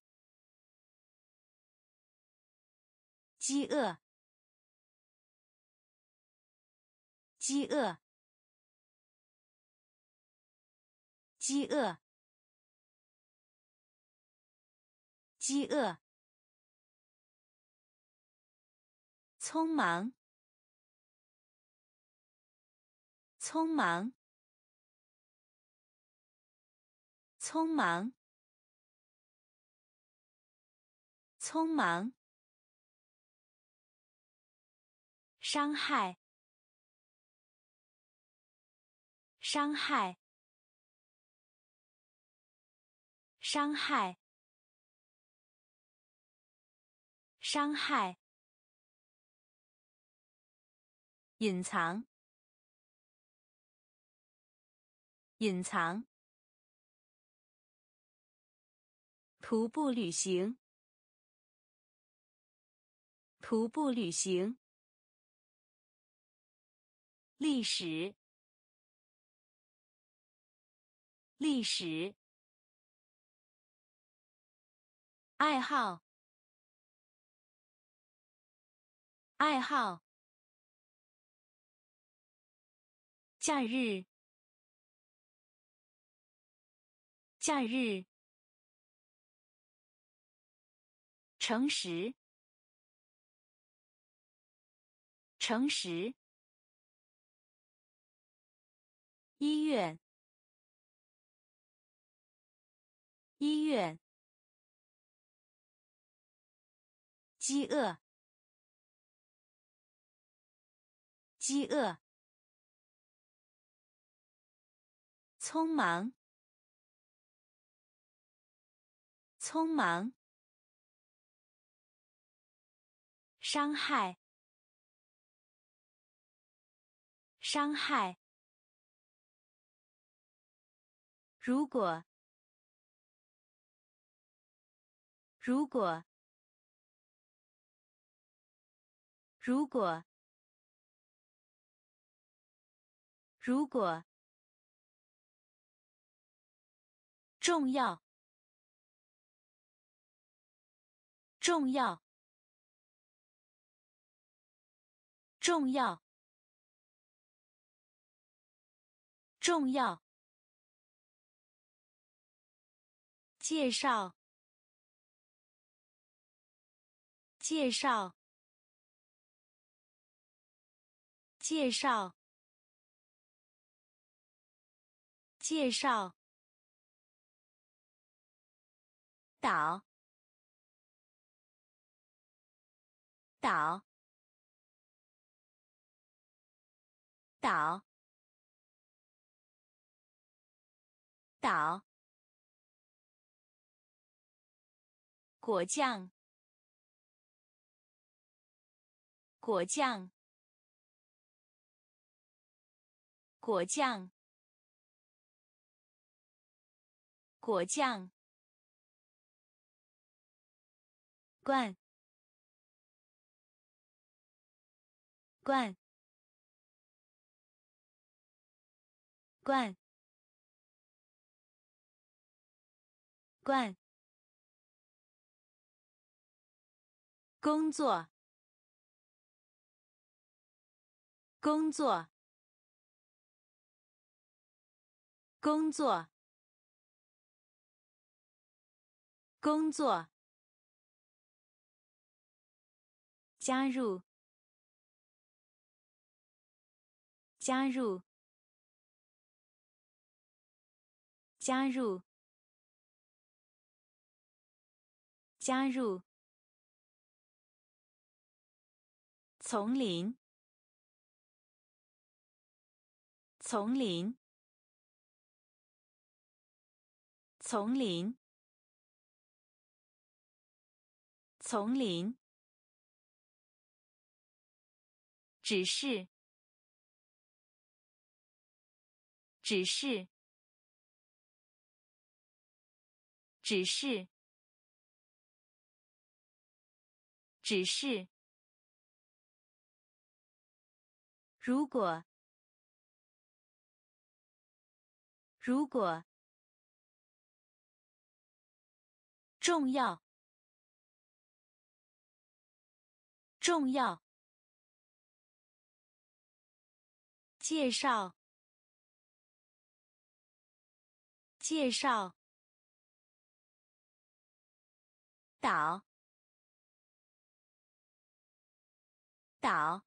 饥饿，饥饿，饥饿，饥饿。匆忙，匆忙，匆忙，匆忙。伤害，伤害，伤害，伤害。隐藏，隐藏。徒步旅行，徒步旅行。历史，历史。爱好，爱好。假日，假日。诚实，诚实。医院，医院。饥饿，饥饿。匆忙，匆忙。伤害，伤害。如果，如果，如果，如果。重要，重要，重要，重要。介绍，介绍，介绍，介绍。岛，岛，岛，岛，果酱，果酱，果酱，果酱。罐，罐，罐，罐。工作，工作，工作，工作。加入，加入，加入，加入。丛林，丛林，丛林，丛林。只是，只是，只是，只是。如果，如果，重要，重要。介绍，介绍。岛，岛。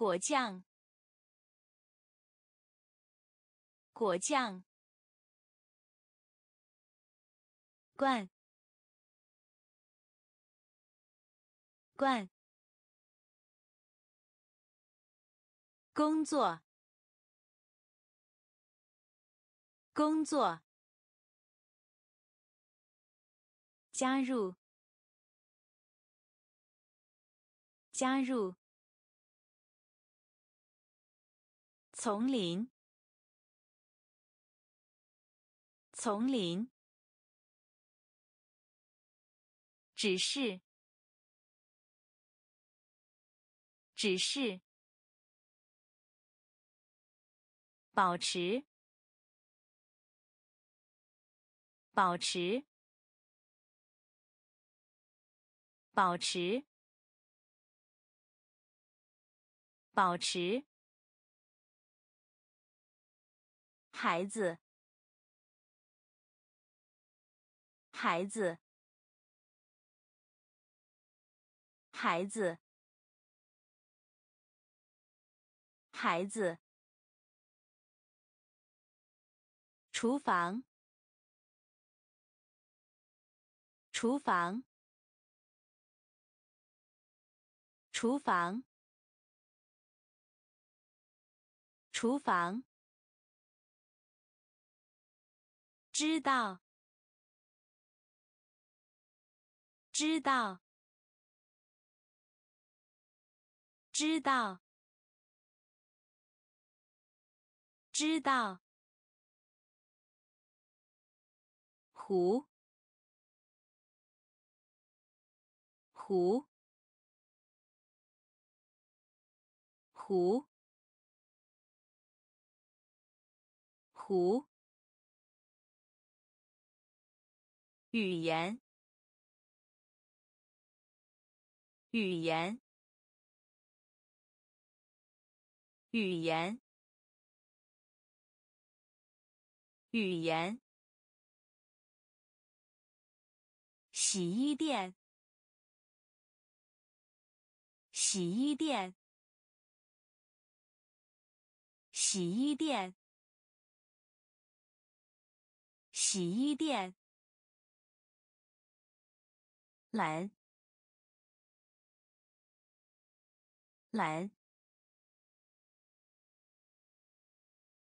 果酱，果酱。罐，罐。工作，工作。加入，加入。丛林，丛林。只是，只是。保持，保持，保持，保持。孩子，孩子，孩子，孩子。厨房，厨房，厨房，厨房。知道，知道，知道，知道。湖，湖，湖，湖。语言，语言，语言，语言。洗衣店，洗衣店，洗衣店，洗衣店。蓝，蓝，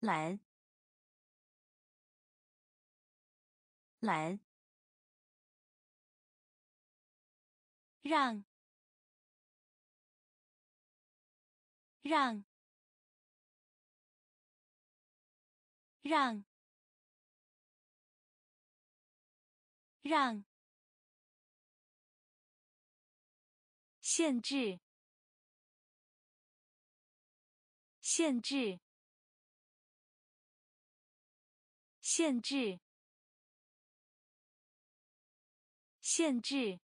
懒，懒，让，让，让，让。限制，限制，限制，限制。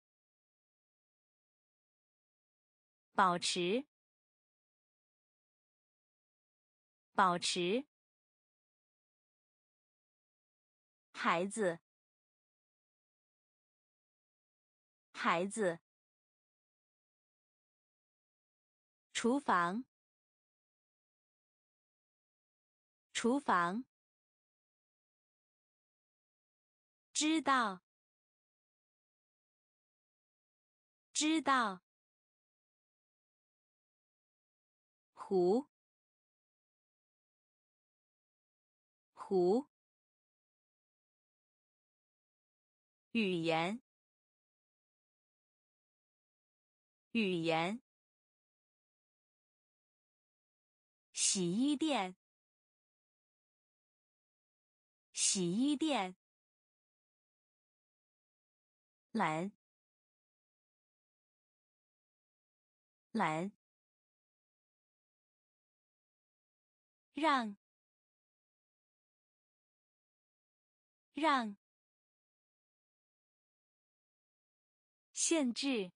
保持，保持。孩子，孩子。厨房，厨房，知道，知道，湖，湖，语言，语言。洗衣店，洗衣店，懒，懒，让，让，限制，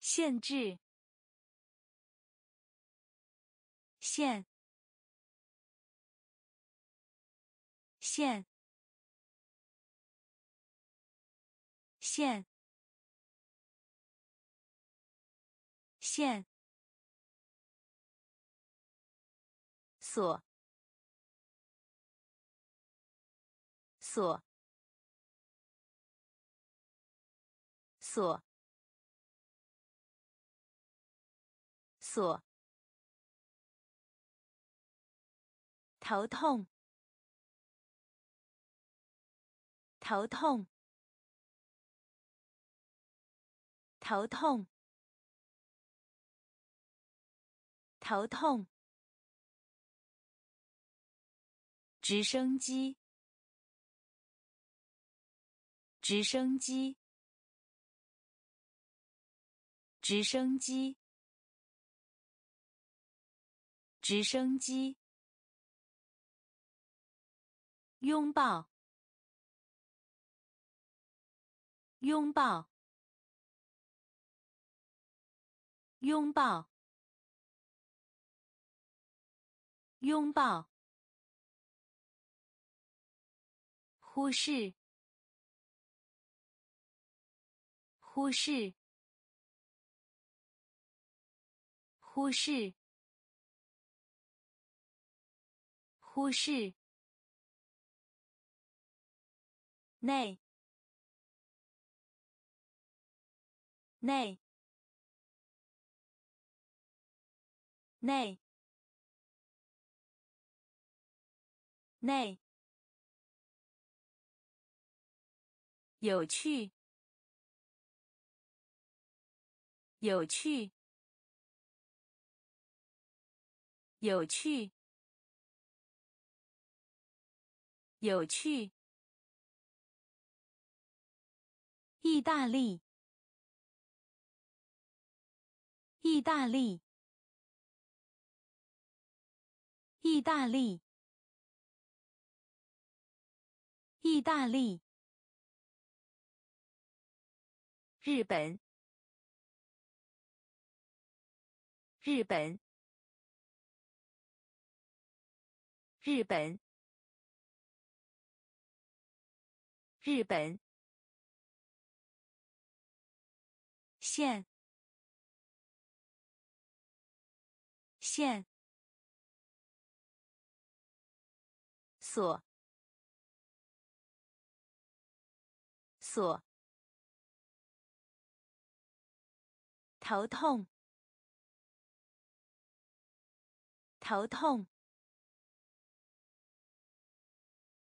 限制。线，线，线，线，锁，锁，锁，锁。头痛，头痛，头痛，头痛。直升机，直升机，直升机，直升机。拥抱，拥抱，拥抱，拥抱。忽视，忽视，忽视，忽视。内，内，内，内，有趣，有趣，有趣，有趣。意大利，意大利，意大利，意大利，日本，日本，日本，日本。线，线，锁，锁，头痛，头痛。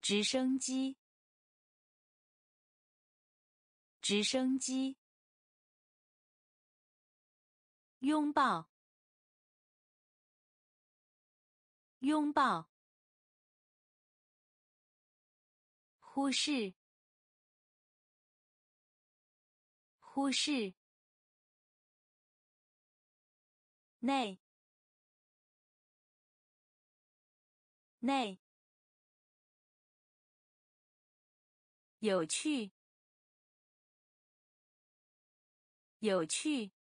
直升机，直升机。拥抱，拥抱。忽视，忽视。内，内。有趣，有趣。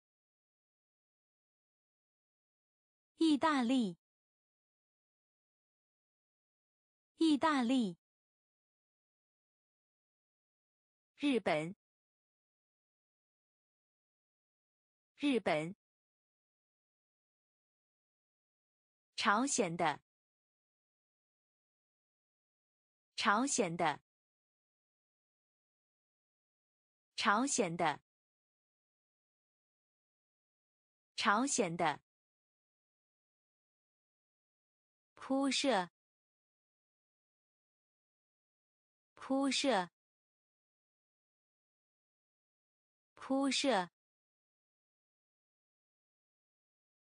意大利，意大利。日本，日本。朝鲜的，朝鲜的。朝鲜的，朝鲜的，铺设，铺设，铺设，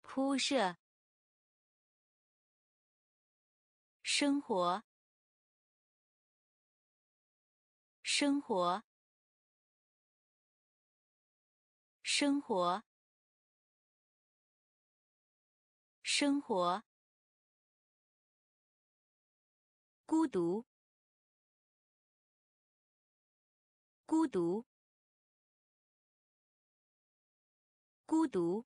铺设，生活，生活。生活，生活，孤独，孤独，孤独，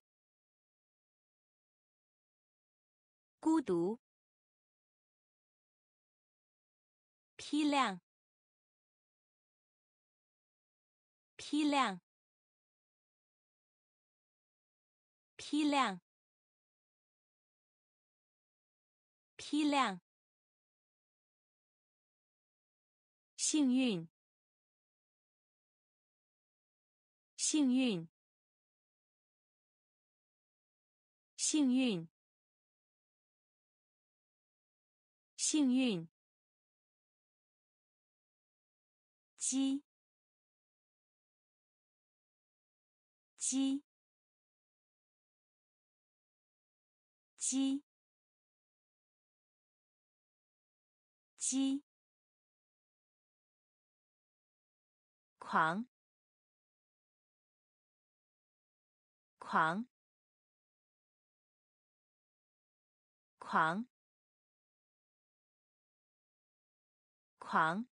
孤独，批量，批量。批量，批量。幸运，幸运，幸运，幸运。鸡，鸡。鸡，鸡，狂，狂，狂，狂，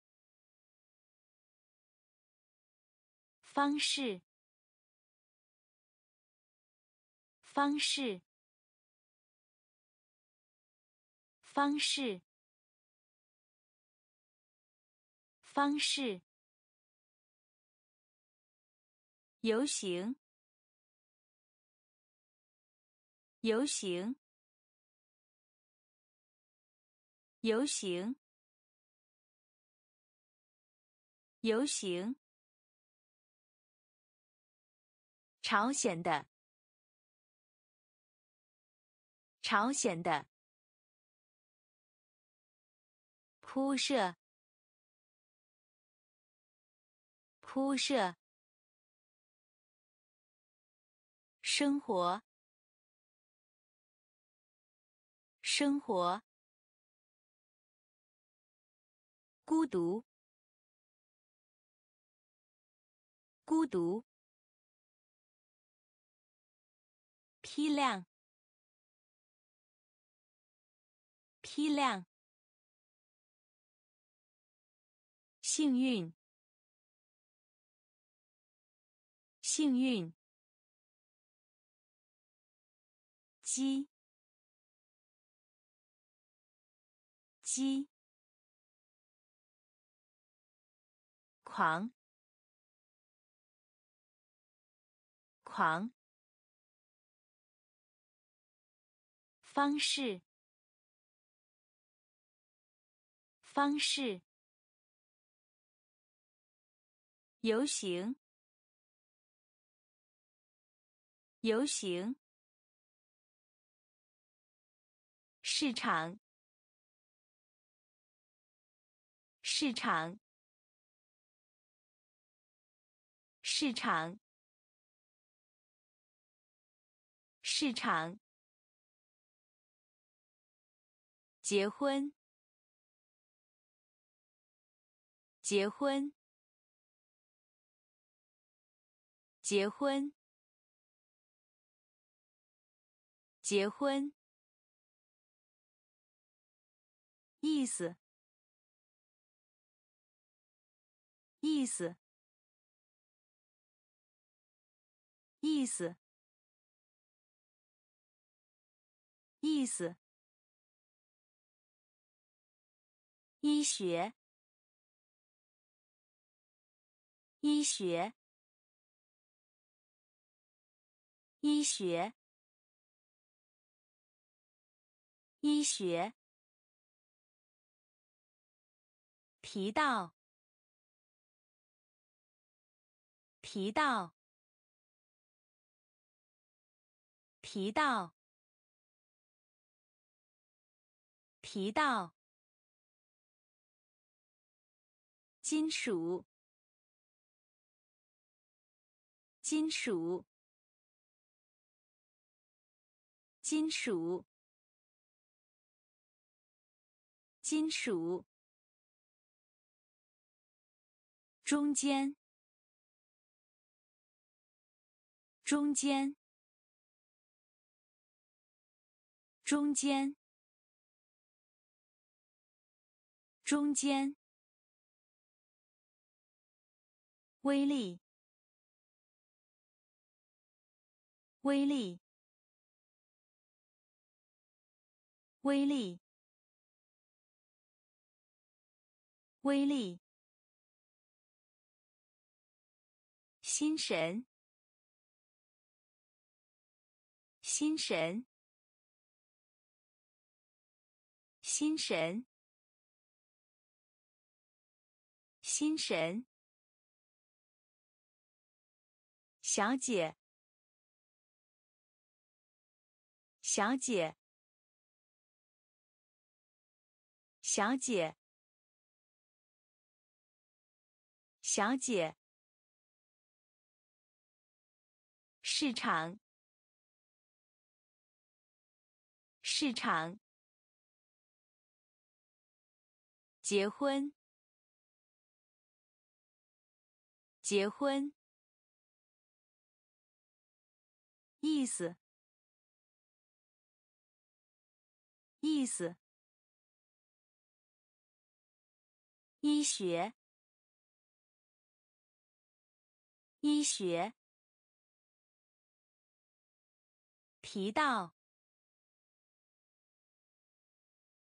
方式，方式。方式，方式，游行，游行，游行，游行。朝鲜的，朝鲜的。铺设，铺设。生活，生活。孤独，孤独。批量，批量。幸运，幸运。鸡，鸡。狂，狂。方式，方式。游行，游行。市场，市场，市场，市场。结婚，结婚，结婚，结婚。意思，意思，意思，意思。医学，医学，医学，医学。提到，提到，提到，提到。金属，金属，金属，金属。中间，中间，中间，中间。威力，威力，威力，威力。心神，心神，心神，心神。小姐，小姐，小姐，小姐。市场，市场。结婚，结婚。意思，意思。医学，医学。提到，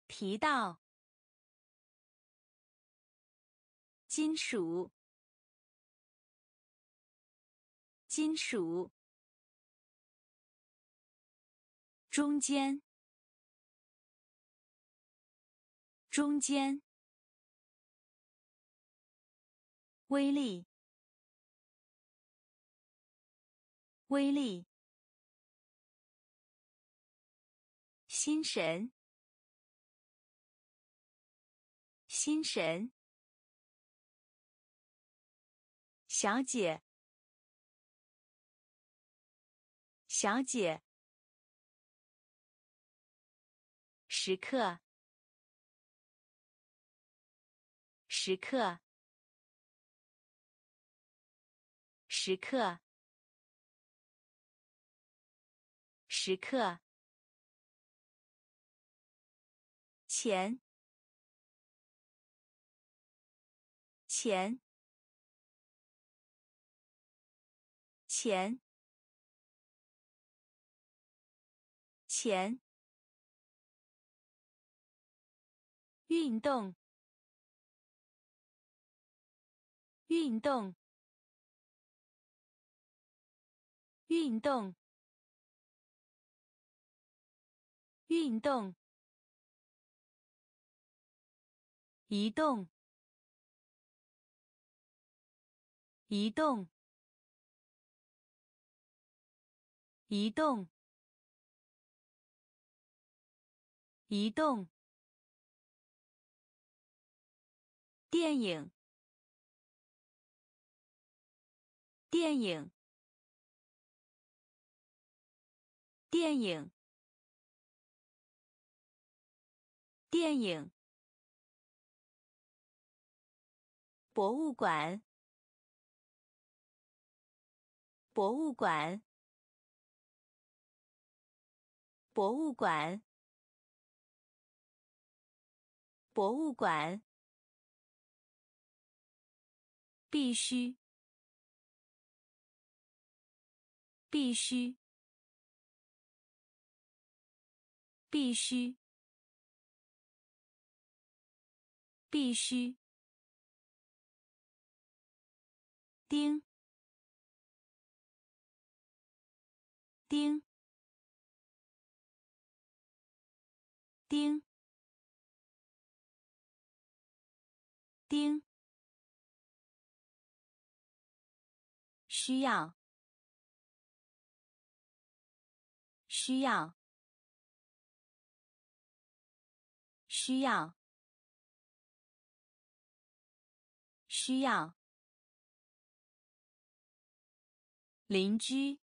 提到。金属，金属。中间，中间，威力，威力，心神，心神，小姐，小姐。时刻，时刻，时刻，时刻。钱，钱，钱，钱。运动，运动，运动，运动，移动，移动，移动。移动。电影。电影。电影。电影。博物馆。博物馆。博物馆。博物馆。必须。必须。必须。必须。丁。丁。丁。丁。需要。需要。需要。需要。邻居。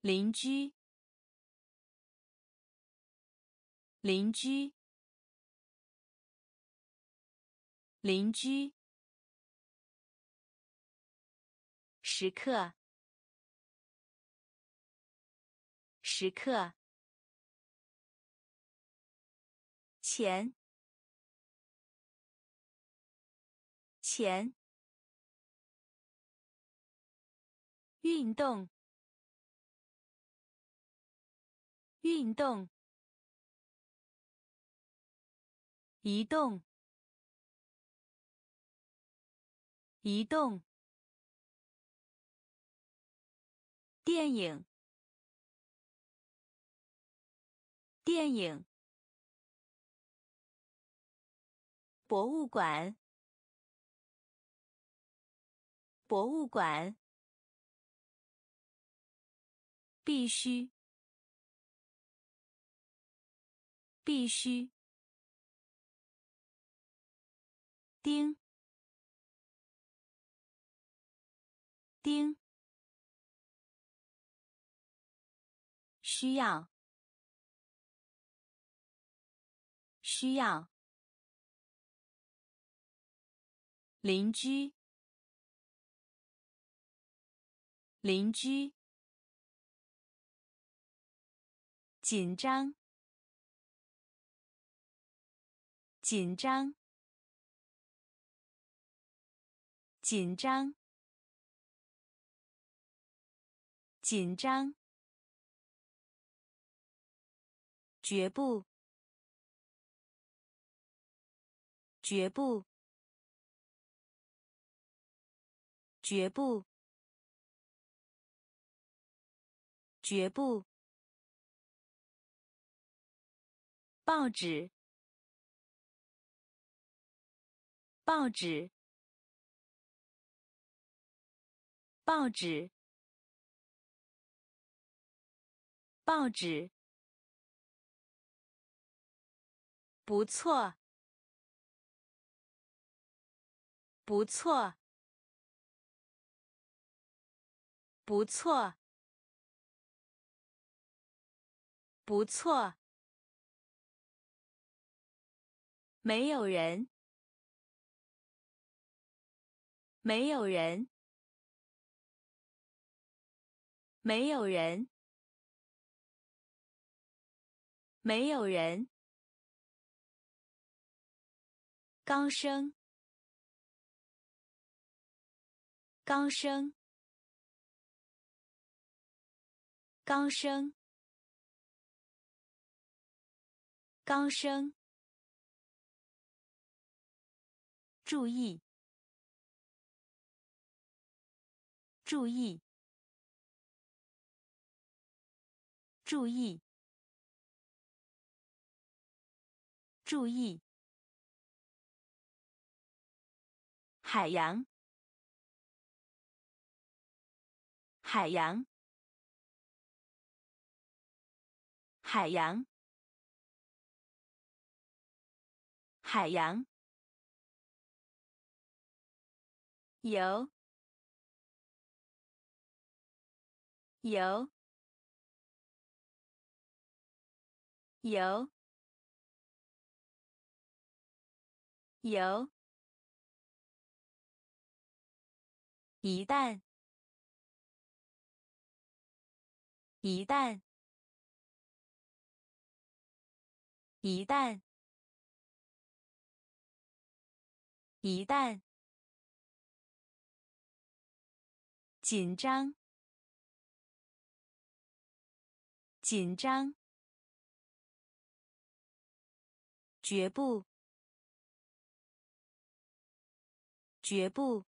邻居。邻居。邻居。时刻。时刻。钱。钱。运动。运动。移动。移动。电影。电影。博物馆。博物馆。必须。必须。丁。丁。需要。需要。邻居。邻居。紧张。紧张。紧张。紧张。绝不。绝不。绝不。绝不。报纸。报纸。报纸。报纸。不错。不错。不错。不错。没有人。没有人。没有人。没有人。刚生。刚生。刚生。刚生。注意！注意！注意！注意！海洋！海洋！海洋，海洋，游，游，游，游。一旦，一旦，一旦，一旦，紧张，紧张，绝不，绝不。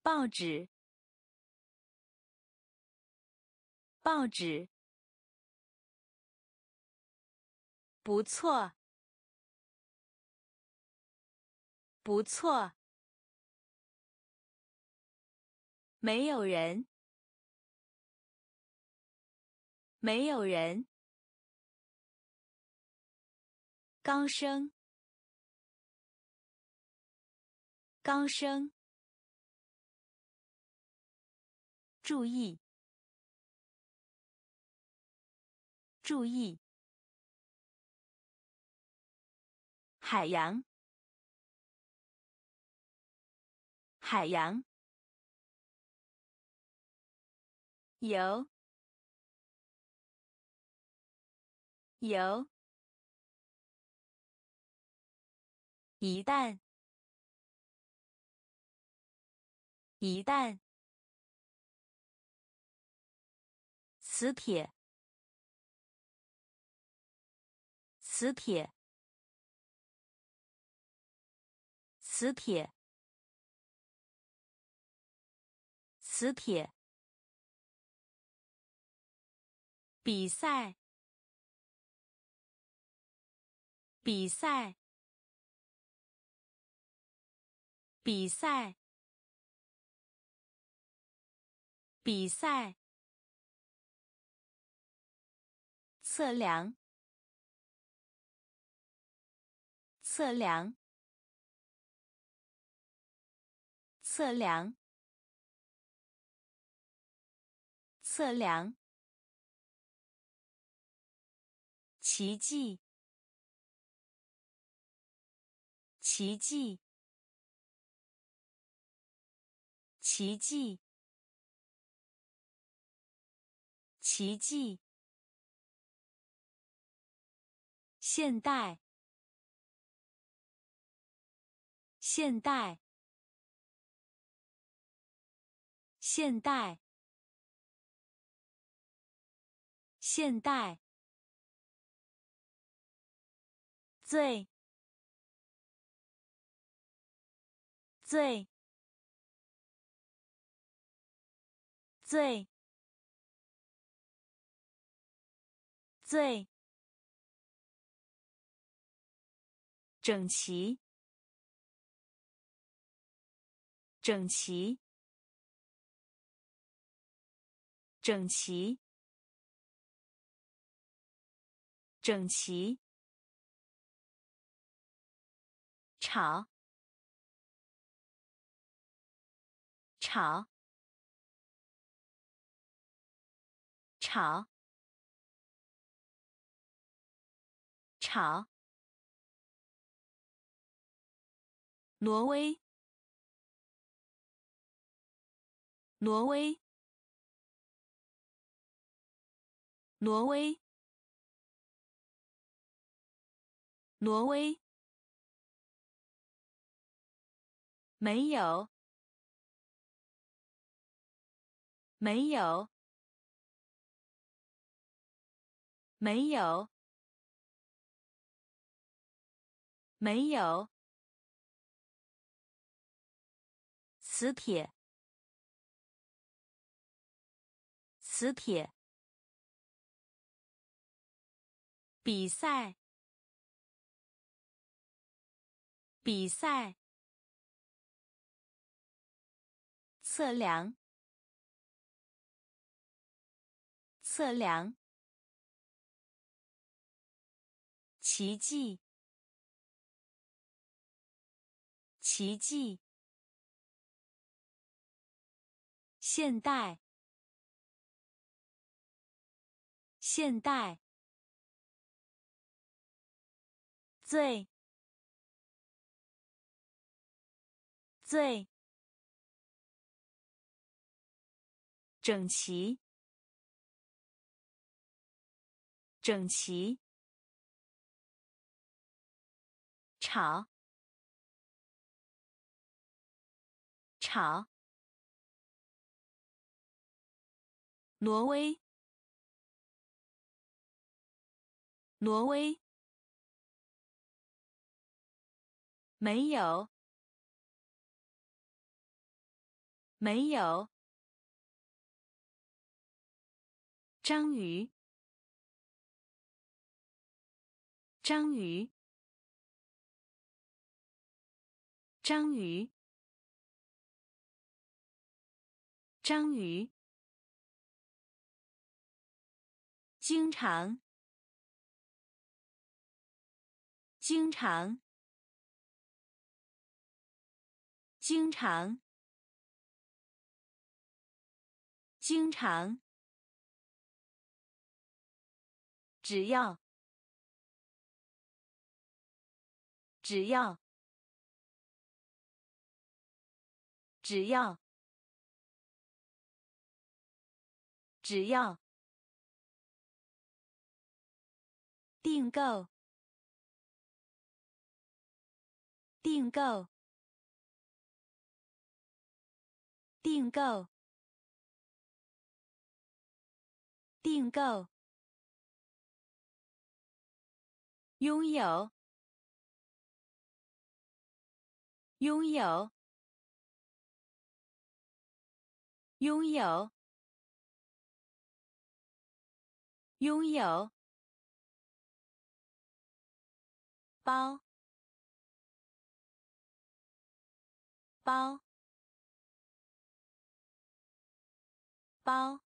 报纸，报纸，不错，不错，没有人，没有人，高声，高声。注意！注意！海洋，海洋，有，有，一旦，一旦。磁铁，磁铁，磁铁，磁铁。比赛，比赛，比赛，比赛。测量，测量，测量，测量。奇迹，奇迹，奇迹，奇迹。现代，现代，现代，现代，最，最，最，最。整齐，整齐，整齐，整齐。吵，吵，吵，吵。挪威，挪威，挪威，挪威，没有，没有，没有，没有。磁铁，磁铁。比赛，比赛。测量，测量，奇迹，奇迹，现代，现代，最，最。整齐，整齐。吵，吵。挪威，挪威。没有，没有。章鱼，章鱼，章鱼，章鱼。经常，经常，经常，经常。只要，只要，只要，只要，订购，订购，订购，订购。拥有，拥有，拥有，拥有，包，包，包，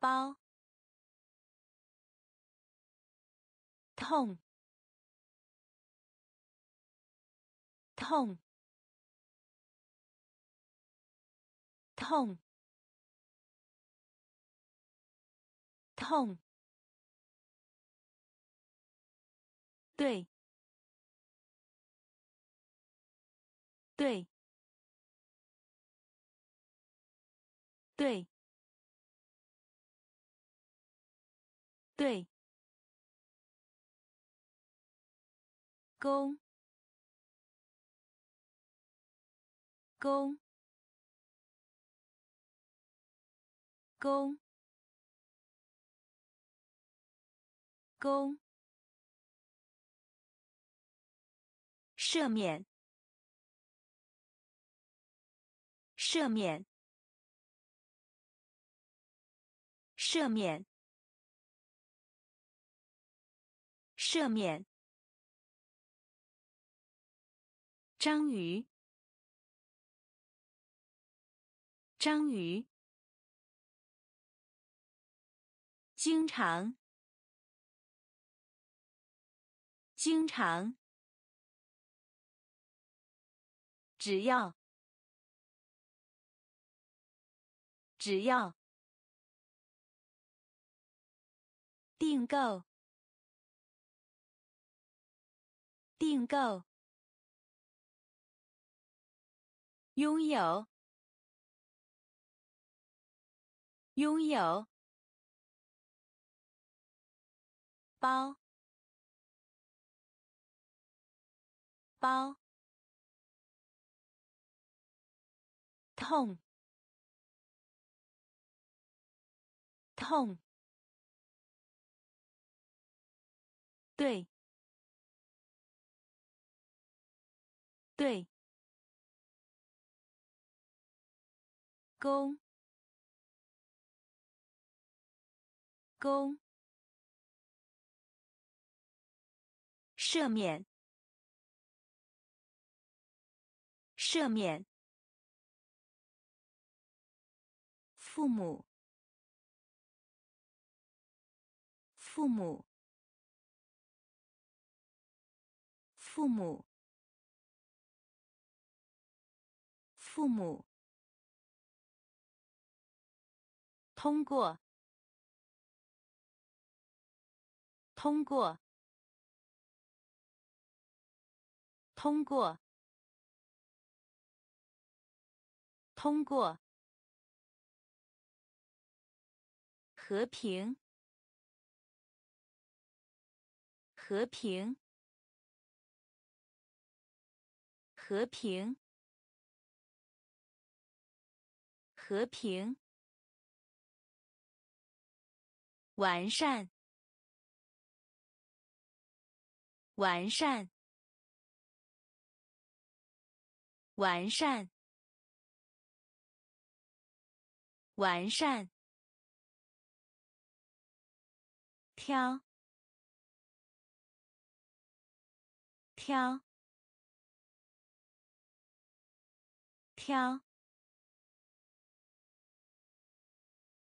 包。痛，痛，痛，痛。对，对，对，对。公，公，公，公，赦免，赦免，赦免，赦免。章鱼，章鱼，经常，经常，只要，只要，订购，订购。拥有，拥有，包，包，痛，痛，对，对。公，公，赦免，赦免，父母，父母，父母，父母。通过，通过，通过，通过。和平，和平，和平，和平。完善，完善，完善，完善。挑，挑，挑，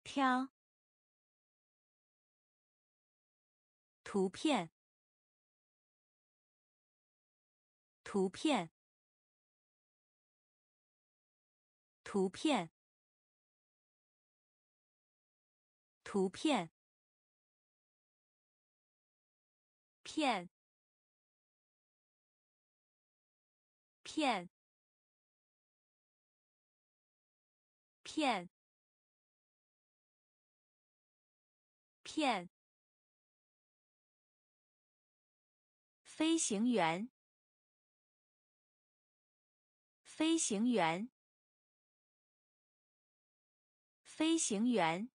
挑。图片，图片，图片，图片，片，片，片，片。飞行员，飞行员，飞行员，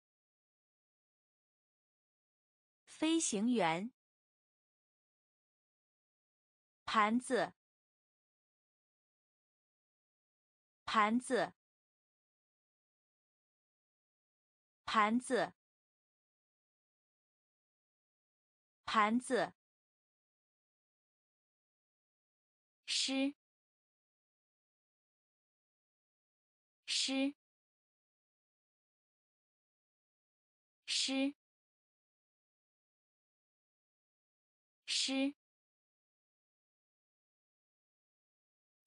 飞行员。盘子，盘子，盘子，盘子。诗，诗，诗，诗。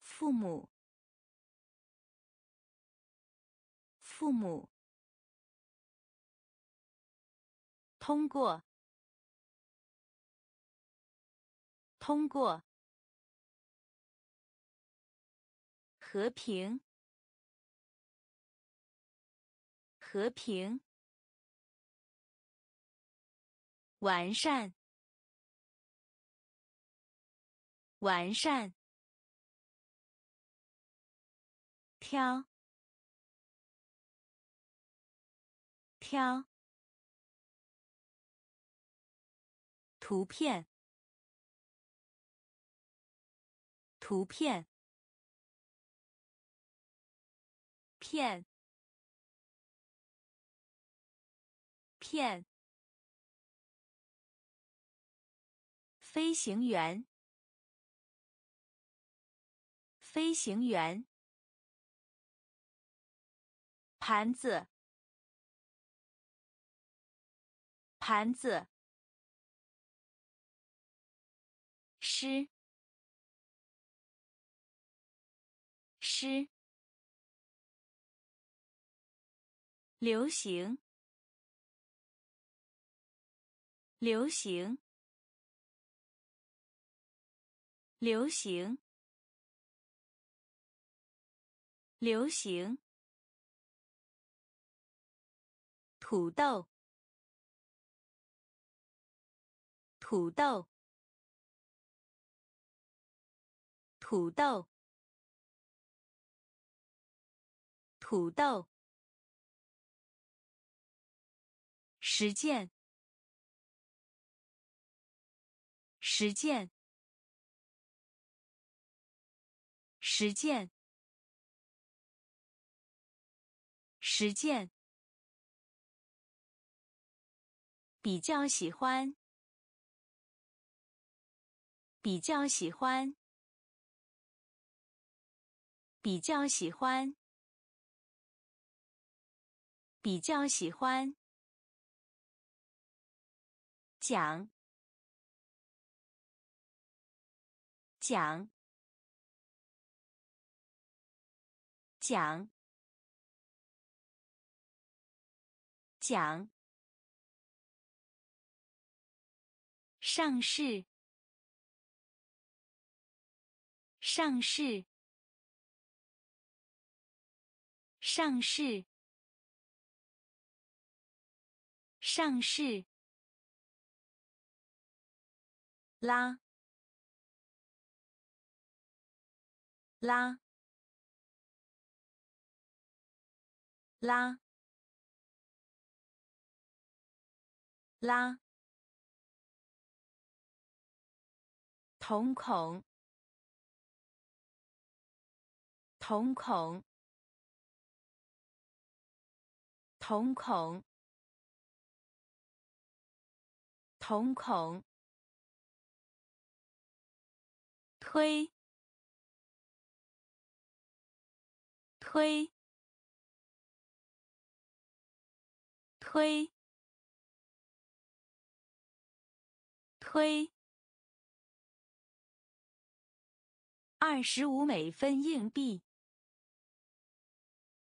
父母，父母。通过，通过。和平，和平，完善，完善，挑，挑，图片，图片。片，片，飞行员，飞行员，盘子，盘子，诗，诗。流行，流行，流行，流行。土豆，土豆，土豆，土豆。实践，实践，实践，实践。比较喜欢，比较喜欢，比较喜欢，比较喜欢。讲，讲，讲，讲。上市，上市，上市，上市。拉，拉，拉，拉。瞳孔，瞳孔，瞳孔，瞳孔。推，推，推，推。二十五美分硬币，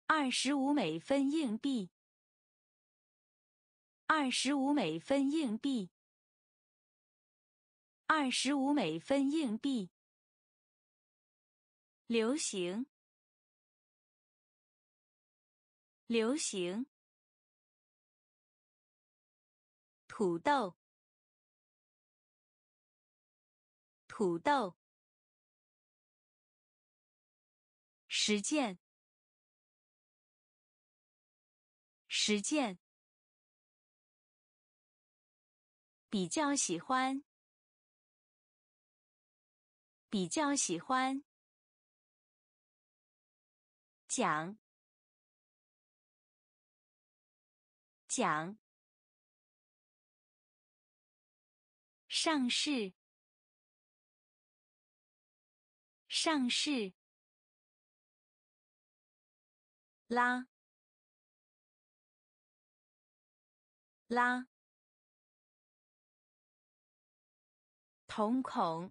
二十五美分硬币，二十五美分硬币，二十五美分硬币。流行，流行。土豆，土豆。实践，实践。比较喜欢，比较喜欢。讲，讲。上市，上市。拉，拉。瞳孔，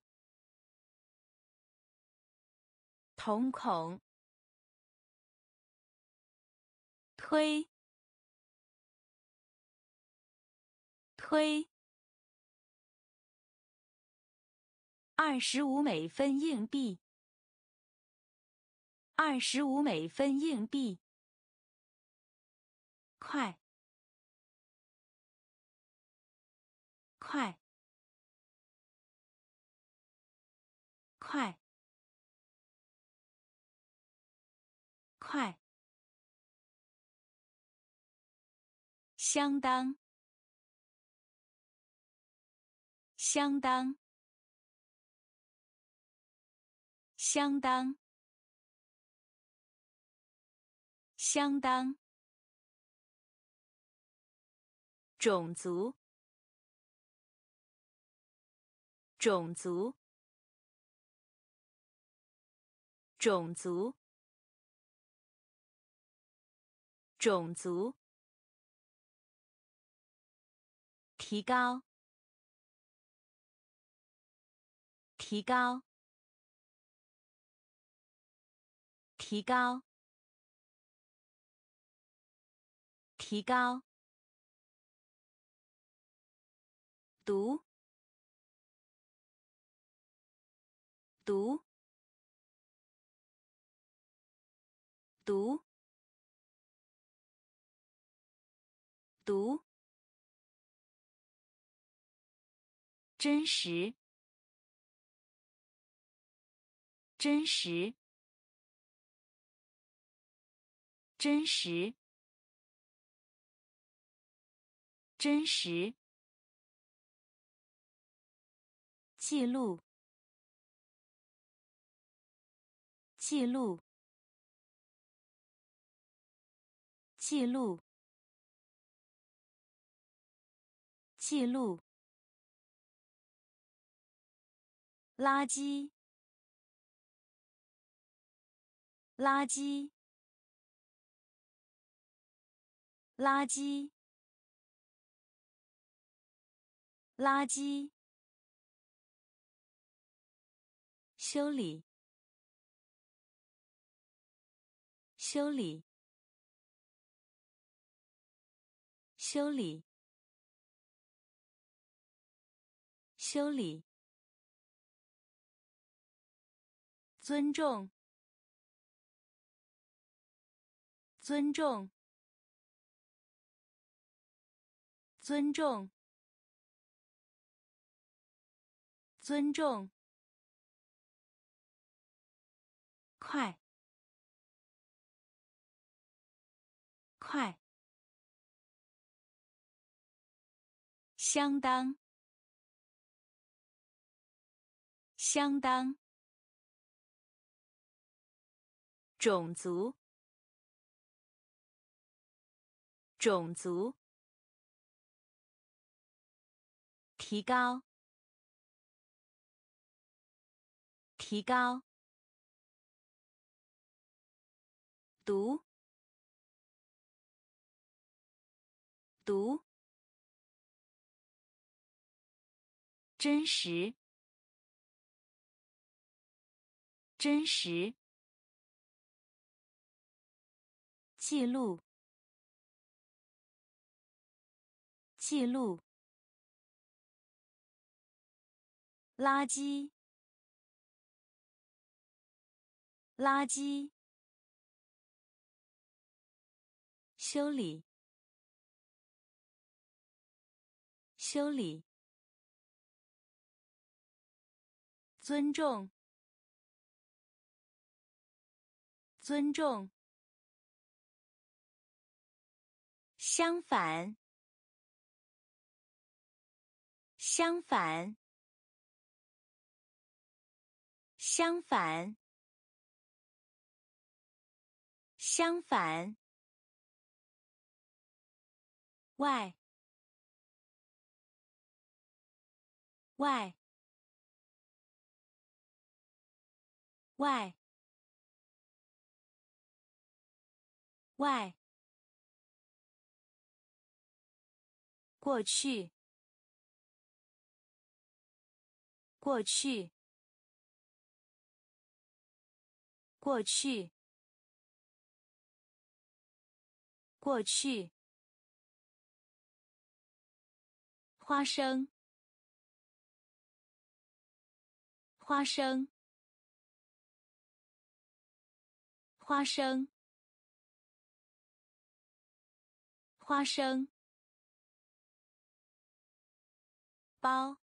瞳孔。推，推。二十五美分硬币，二十五美分硬币。快，快，快，快。相当，相当，相当，相当。种族，种族，种族，种族。提高，提高，提高，提高。读，读，读，读。真实，真实，真实，真实。记录，记录，记录，记录。垃圾，垃圾，垃圾，垃圾，修理，修理，修理，修理。尊重，尊重，尊重，尊重。快，快，相当，相当。种族，种族，提高，提高，读，读，真实，真实。记录，记录，垃圾，垃圾，修理，修理，尊重，尊重。相反，相反，相反，相反。外，外，外，外。过去，过去，过去，过去。花生，花生，花生，花生。包，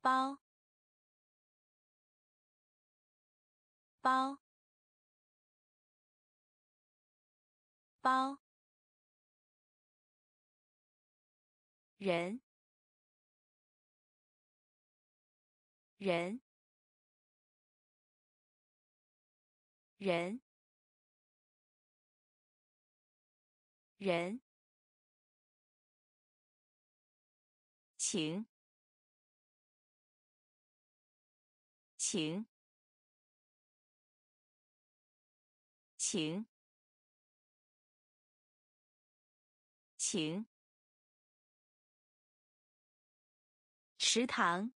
包，包，包，人，人，人，人。请，请，请，请。食堂，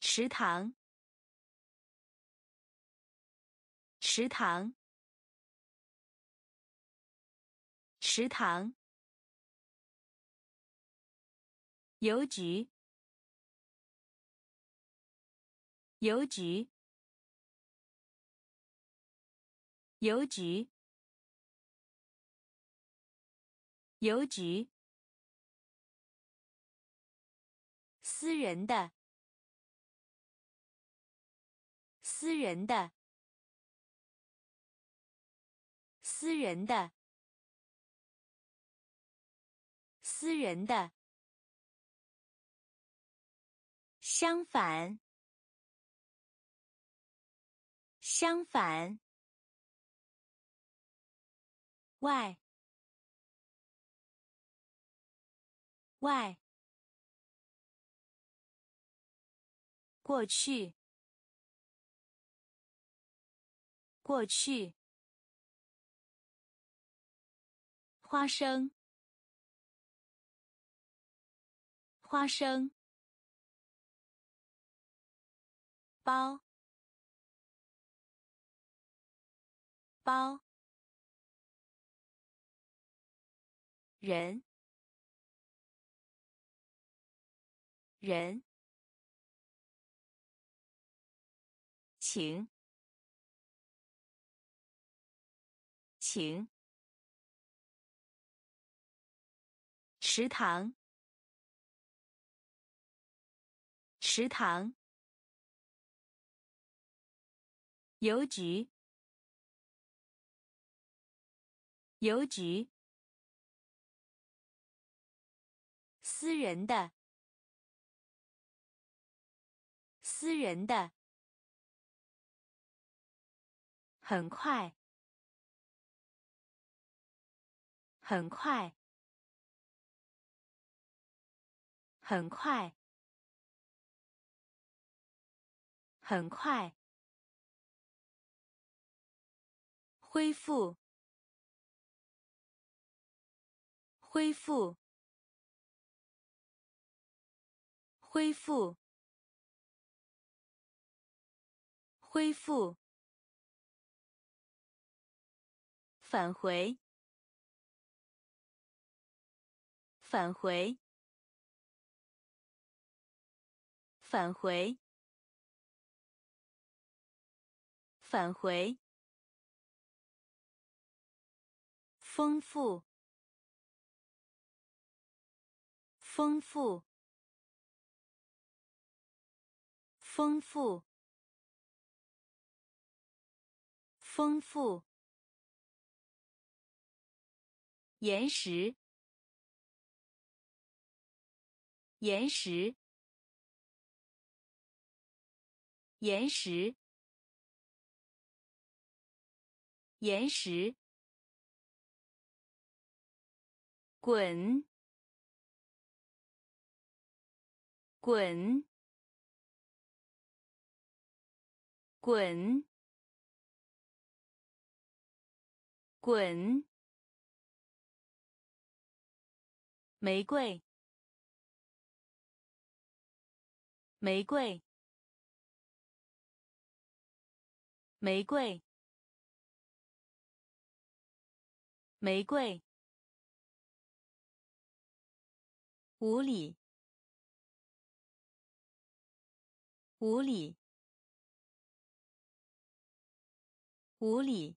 食堂，食堂，食堂。邮局，邮局，邮局，邮局。私人的，私人的，私人的，私人的。相反，相反，外，外，过去，过去。花生，花生。包，包。人，人。请，请。食堂，食堂。邮局，邮局。私人的，私人的。很快，很快，很快，很快。恢复，恢复，恢复，恢复。返回，返回，返回，返回。丰富，丰富，丰富，丰富。岩石，岩石，岩石，岩石。滚，滚，滚，滚。玫瑰，玫瑰，玫瑰，玫瑰。无理，无理，无理，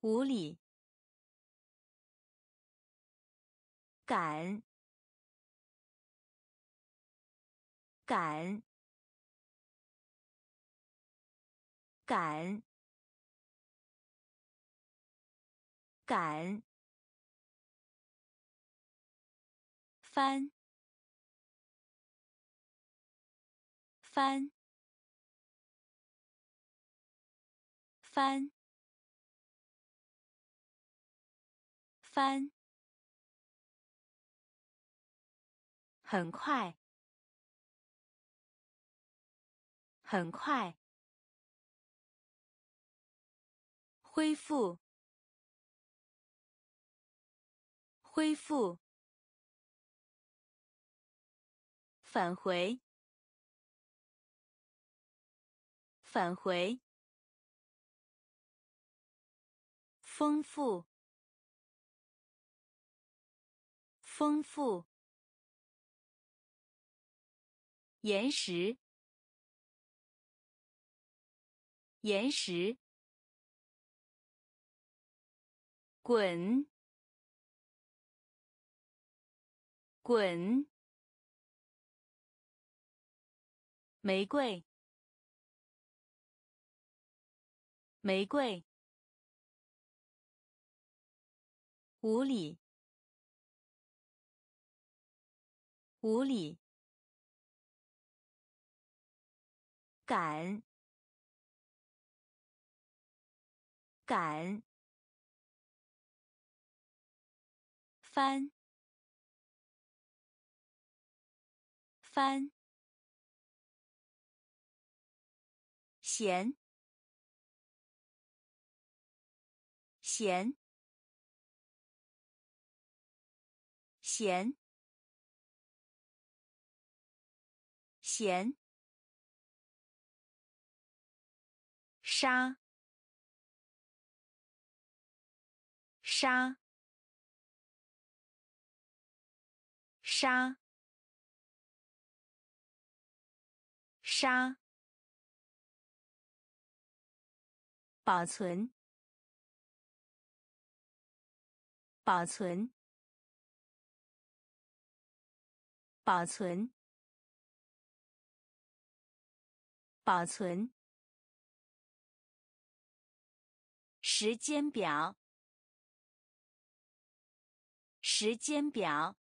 无理。敢，敢，敢，敢。翻，翻，翻，翻。很快，很快。恢复，恢复。返回，返回。丰富，丰富。岩石，岩石。滚，滚。玫瑰，玫瑰，无理，无理，赶，赶，翻，翻。咸，咸，咸，咸。沙，沙，沙，沙。保存，保存，保存，保存。时间表，时间表，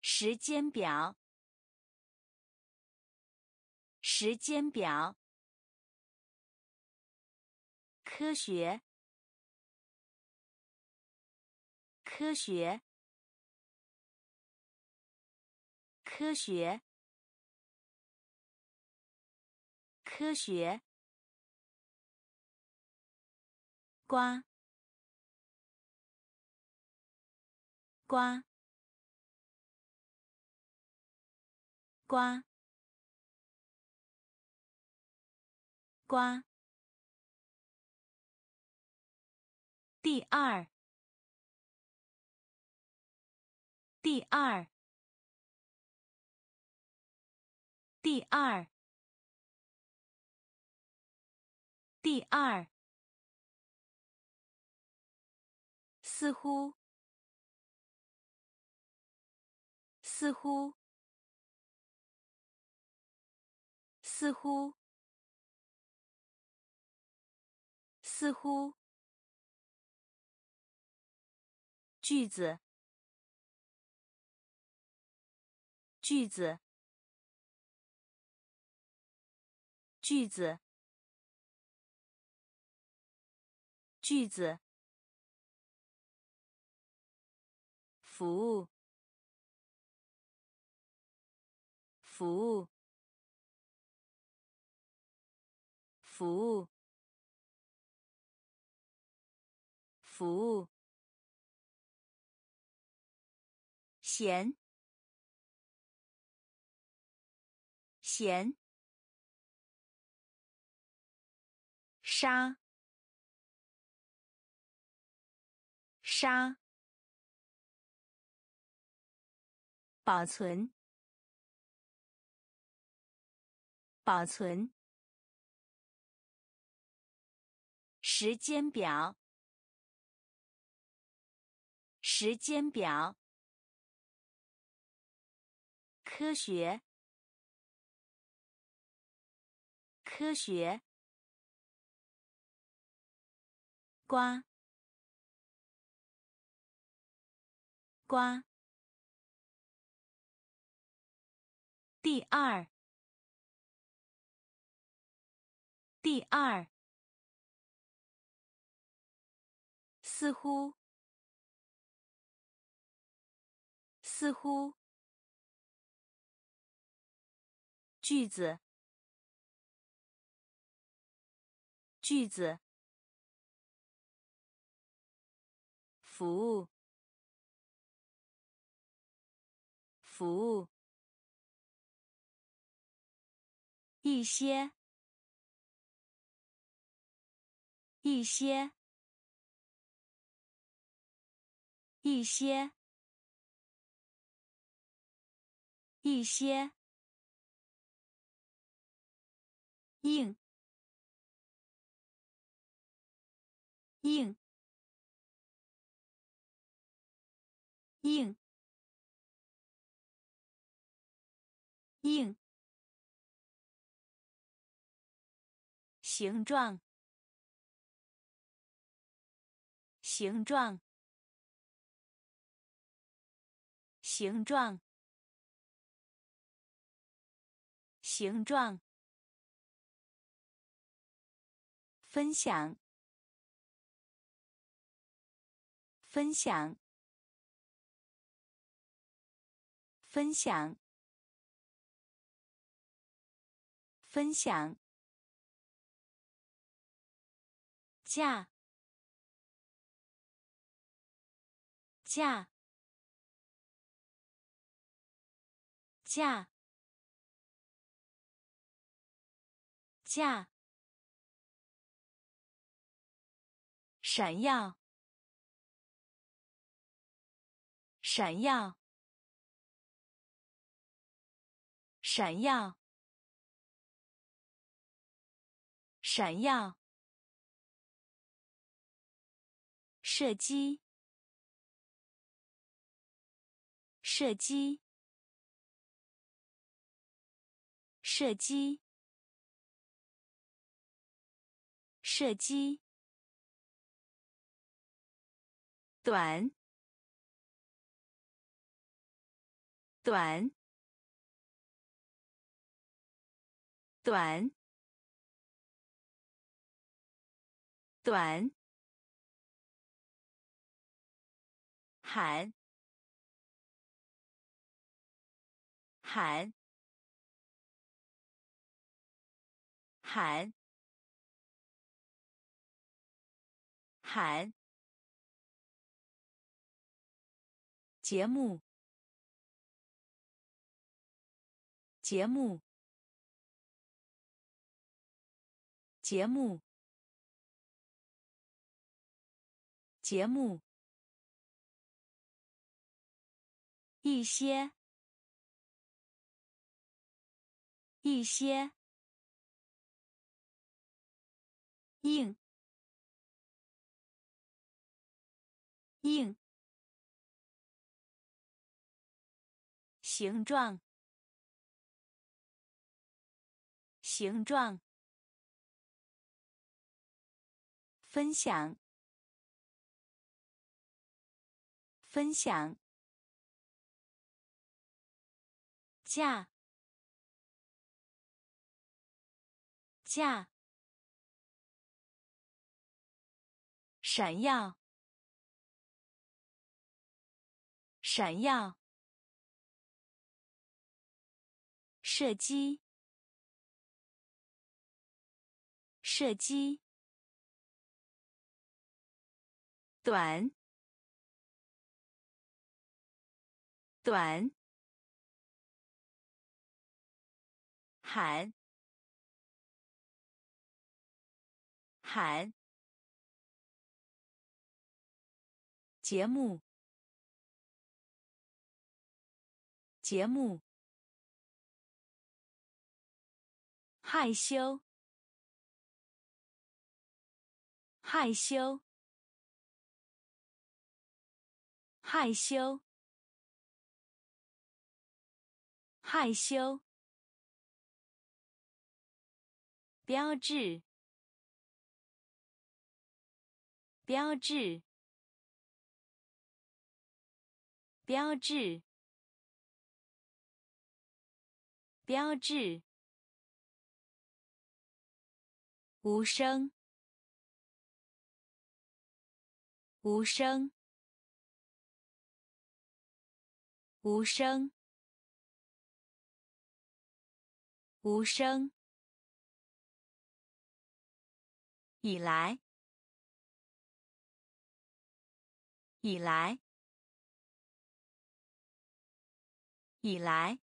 时间表，时间表。科学，科学，科学，科学。瓜，瓜，瓜，瓜。第二，第二，第二，第二。似乎，似乎，似乎，似乎。句子，句子，句子，句子。服务，服务，服务，服务。咸，咸。沙，沙。保存，保存。时间表，时间表。科学，科学。瓜，瓜。第二，第二，似乎，似乎，句子，句子，服务，服务。一些，一些，一些，一些，硬，硬，硬，硬。形状，形状，形状，形状。分享，分享，分享，分享。价。价。价。价。闪耀。闪耀，闪耀，闪耀。射击，射击，射击，射击。短。短，短，短，喊，喊，喊，喊，节目。节目，节目，节目，一些，一些，硬，硬，形状。形状，分享，分享，价，价，闪耀，闪耀，射击。射击，短，短，喊，喊，节目，节目，害羞。害羞，害羞，害羞。标志，标志，标志，标志。无声。无声，无声，无声。以来，以来，以来，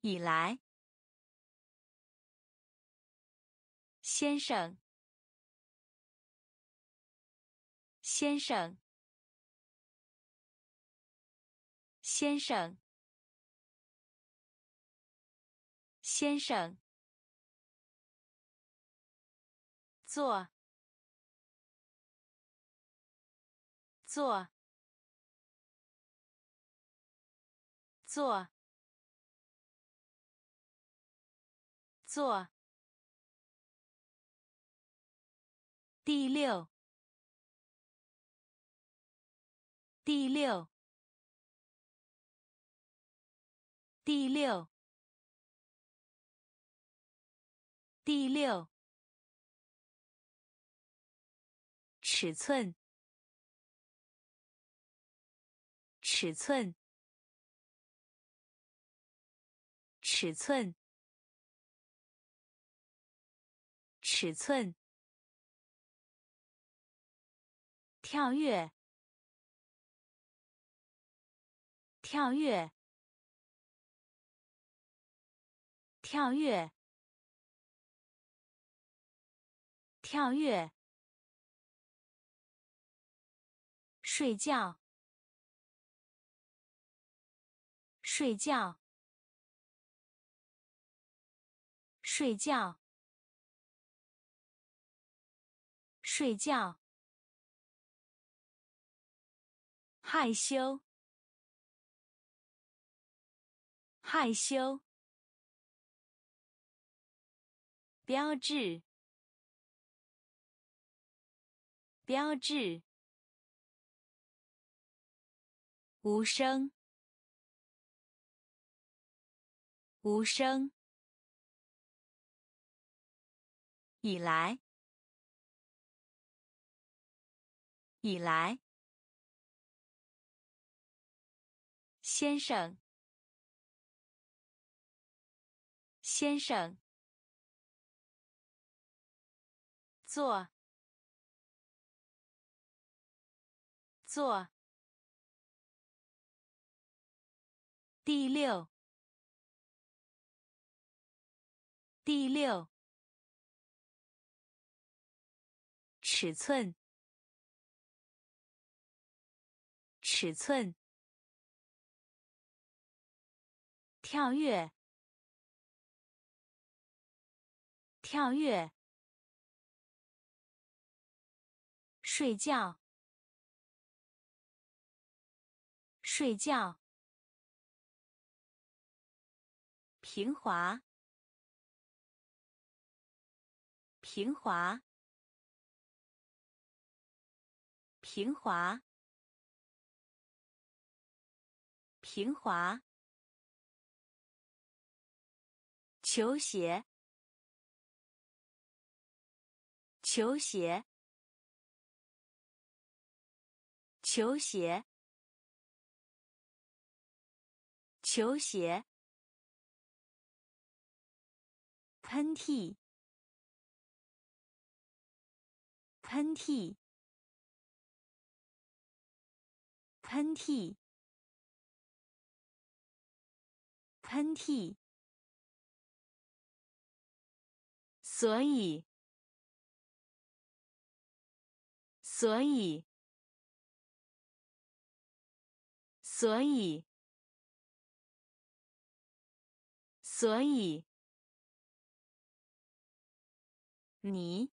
以来，先生。先生，先生，先生，坐，坐，坐，坐。第六。第六，第六，第六，尺寸，尺寸，尺寸，尺寸，跳跃，跳跃，跳跃，跳跃，睡觉，睡觉。睡觉，睡觉。害羞，害羞。标志，标志。无声，无声。以来，以来，先生，先生，坐，坐，第六，第六。尺寸，尺寸，跳跃，跳跃，睡觉，睡觉，平滑，平滑。平滑，平滑。球鞋，球鞋，球鞋，球鞋。喷嚏，喷嚏。喷嚏，喷嚏。所以，所以，所以，所以，你，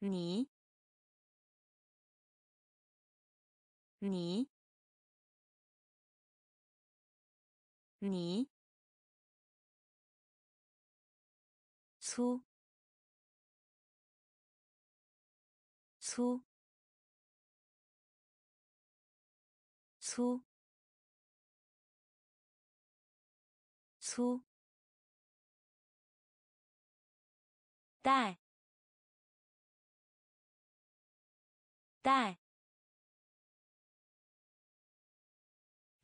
你。你，你，粗，粗，粗，粗，带，带。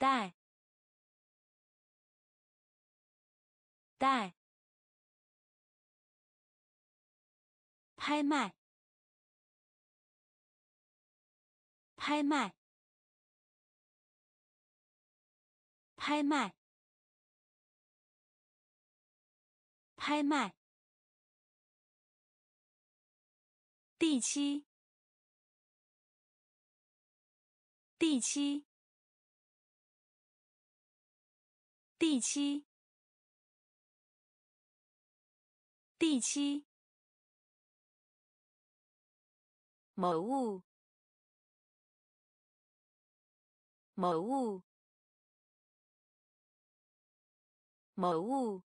带，带，拍卖，拍卖，拍卖，拍卖。第七，第七。第七，第七，某物，某物，某物，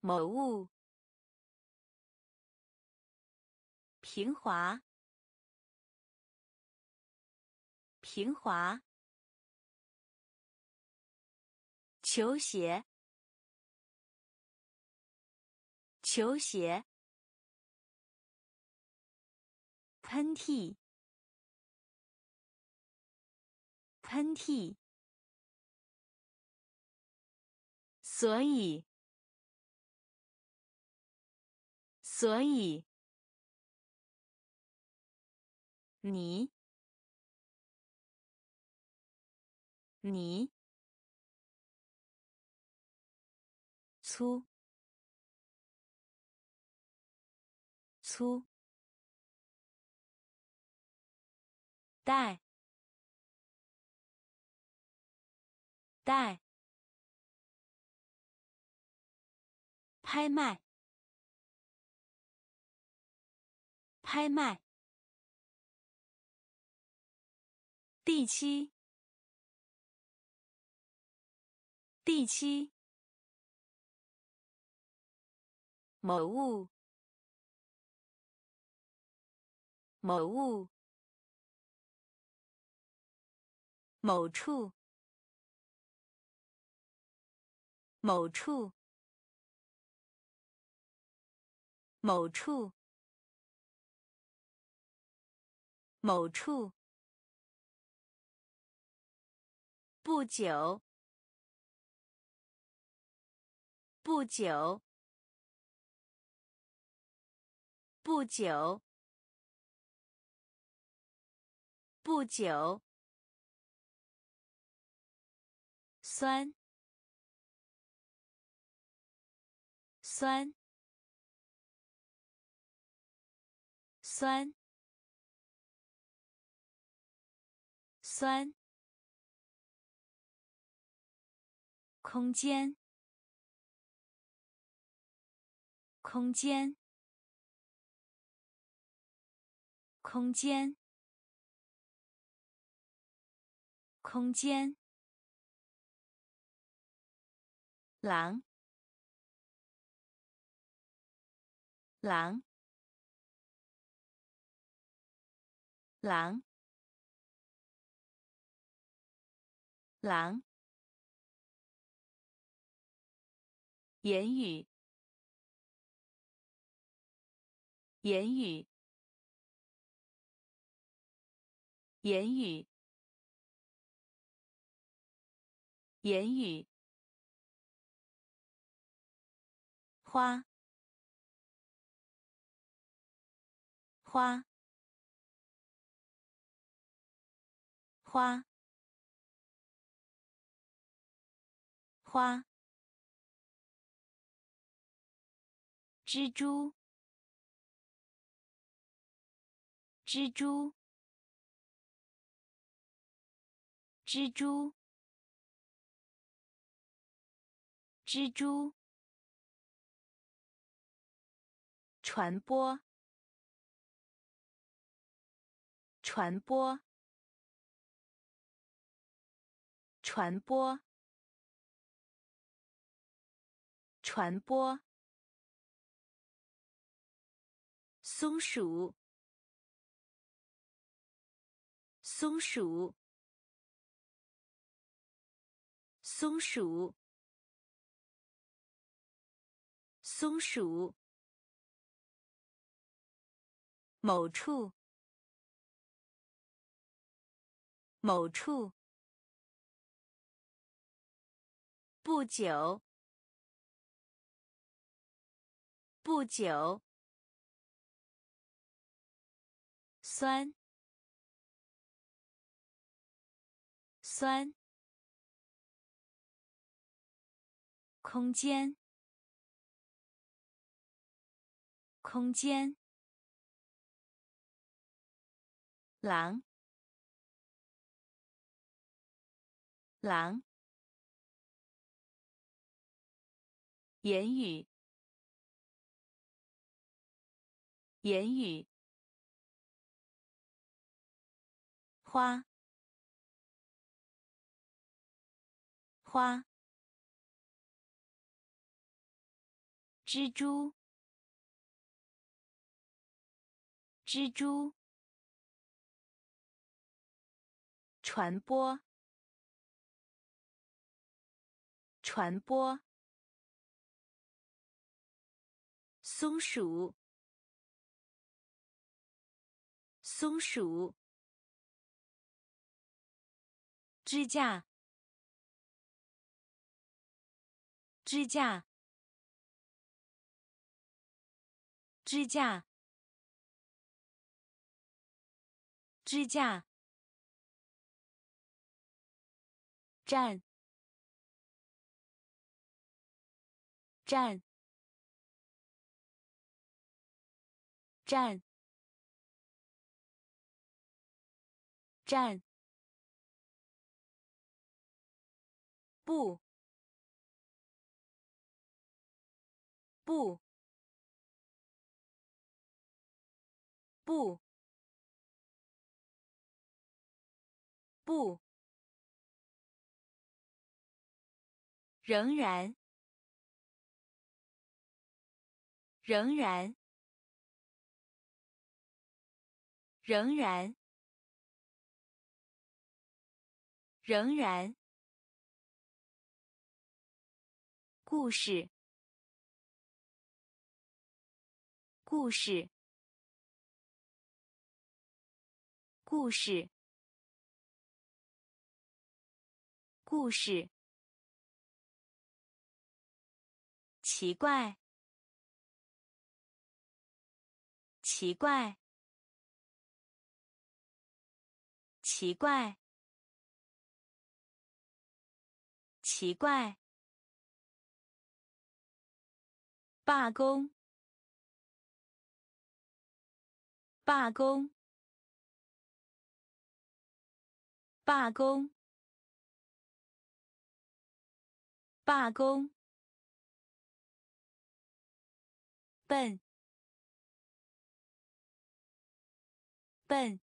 某物，平滑，平滑。球鞋，球鞋。喷嚏，喷嚏，所以，所以，你，你，粗，粗。带，带，拍卖，拍卖，第七，第七，某物，某物。某处，某处，某处，某处。不久，不久，不久，不久。酸，酸，酸，酸。空间，空间，空间，空间。狼，狼，狼，狼。言语，言语，言语，言语。花，花，花，花。蜘蛛，蜘蛛，蜘蛛，蜘蛛。传播，传播，传播，传播。松鼠，松鼠，松鼠，松鼠。某处，某处。不久，不久。酸，酸。空间，空间。狼，狼。言语，言语。花，花。蜘蛛，蜘蛛。传播，传播。松鼠，松鼠。支架，支架，支架，支架，站，站，站，站。不，不，不，不，仍然，仍然，仍然，仍然。故事，故事，故事，故事。奇怪，奇怪，奇怪，奇怪。罢工！罢工！罢工！罢工！笨！笨！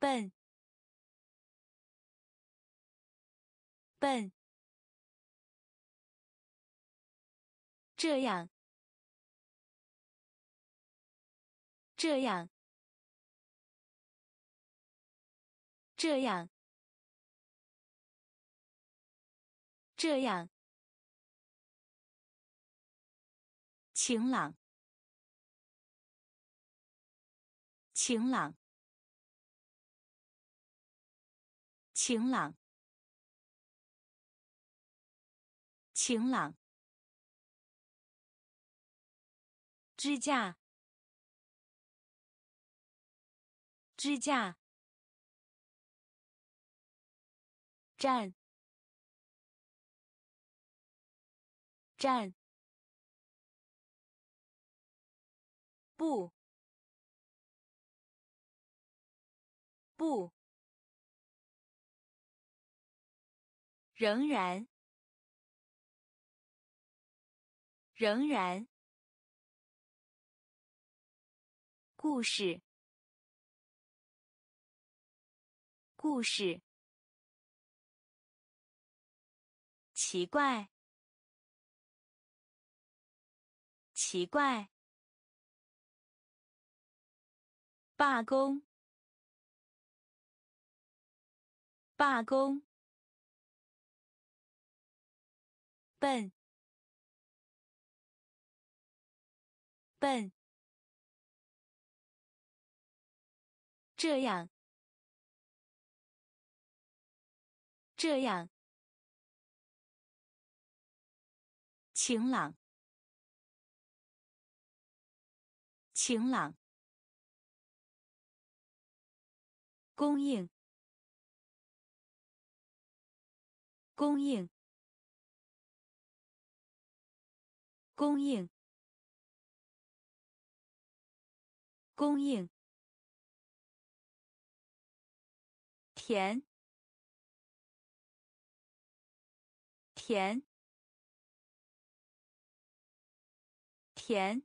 笨！笨！这样，这样，这样，这样，晴朗，晴朗，晴朗，晴朗。支架，支架，站，站，不，不，仍然，仍然。故事，故事，奇怪，奇怪，罢工，罢工，笨，笨。这样，这样，晴朗，晴朗，供应，供应，供应，供应。甜，甜，甜，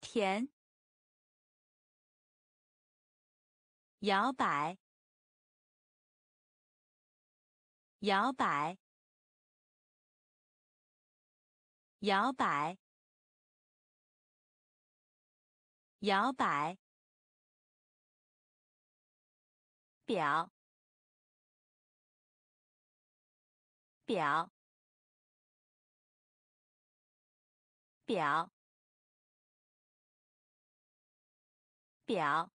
甜，摇摆，摇摆，摇摆，摇摆。表，表，表，表，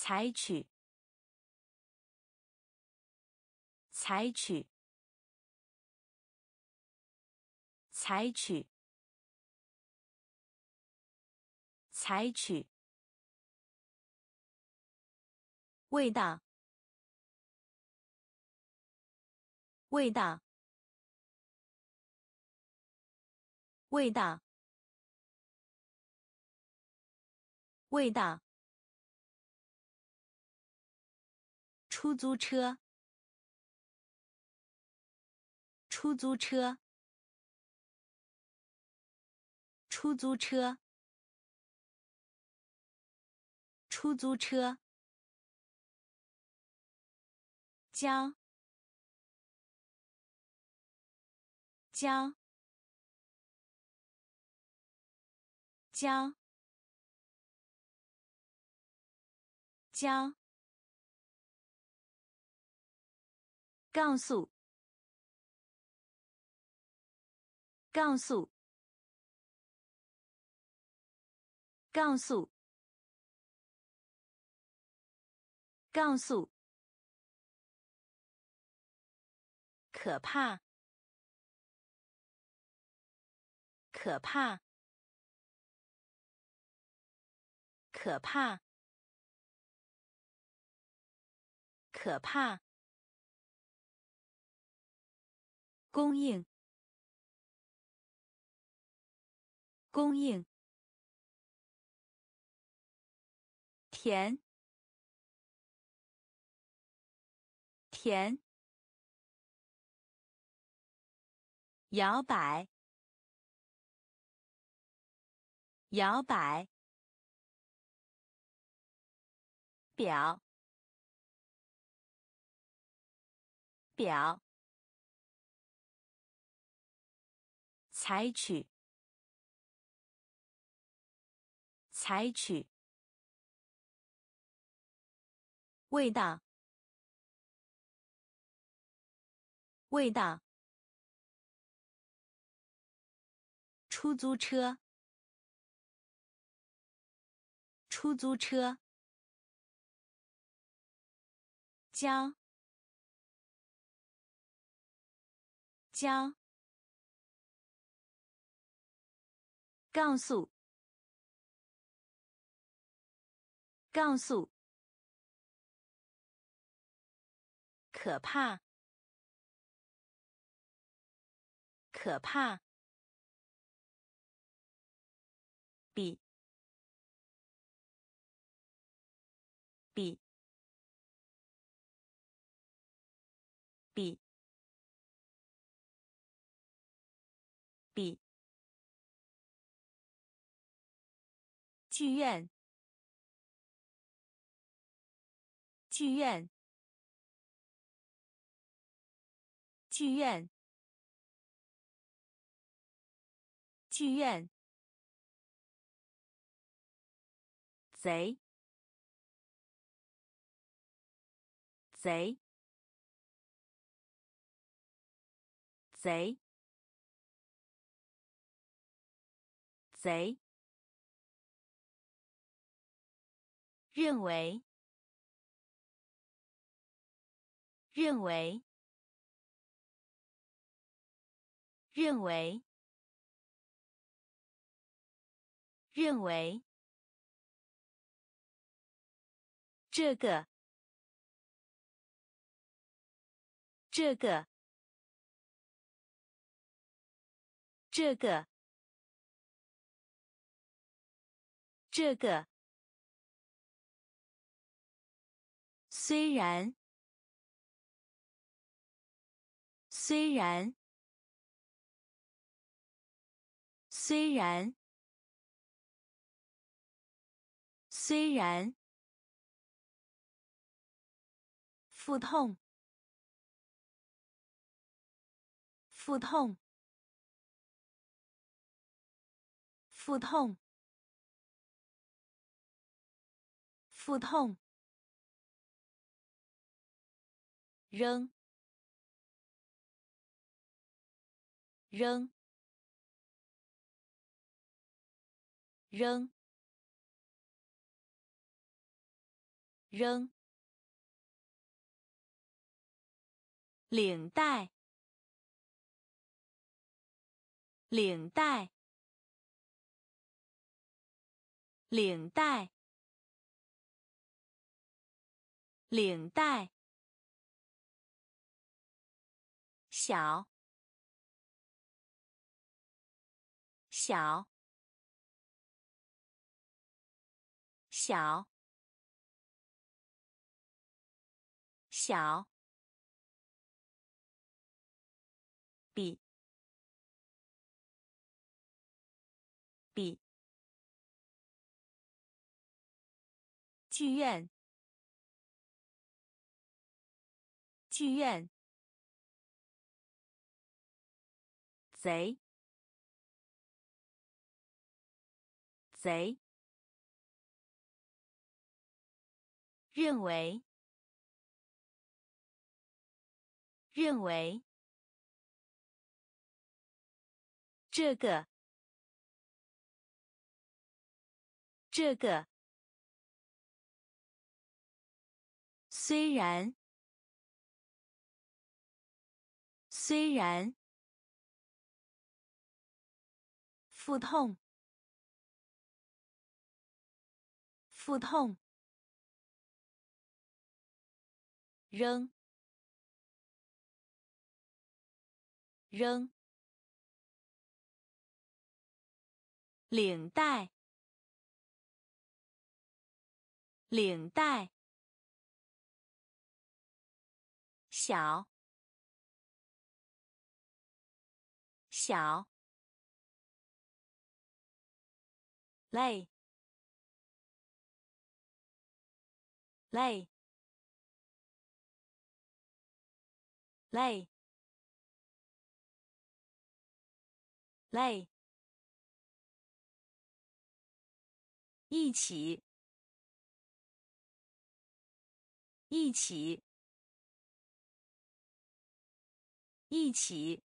采取，采取，采取，采取。味道，味道，味道，味道。出租车，出租车，出租车，出租车。将将将将告诉告诉告诉告诉可怕！可怕！可怕！可怕！供应！供应！甜！甜！摇摆，摇摆，表，表，采取，采取，味道，味道。出租车，出租车，将，将，告诉，告诉，可怕，可怕。比。比。剧院。剧院。剧院。剧院。贼，贼，贼，贼。认为，认为，认为，认为。这个，这个，这个，这个。虽然，虽然，虽然，虽然。腹痛，腹痛，腹痛，腹痛。扔，扔，扔，扔，领带，领带，领带，领带。小，小，小，小，比，比，剧院，剧院。贼，贼，认为，认为，这个，这个，虽然，虽然。腹痛，腹痛。扔，扔。领带，领带。小，小。累，累，累，累，一起，一起，一起，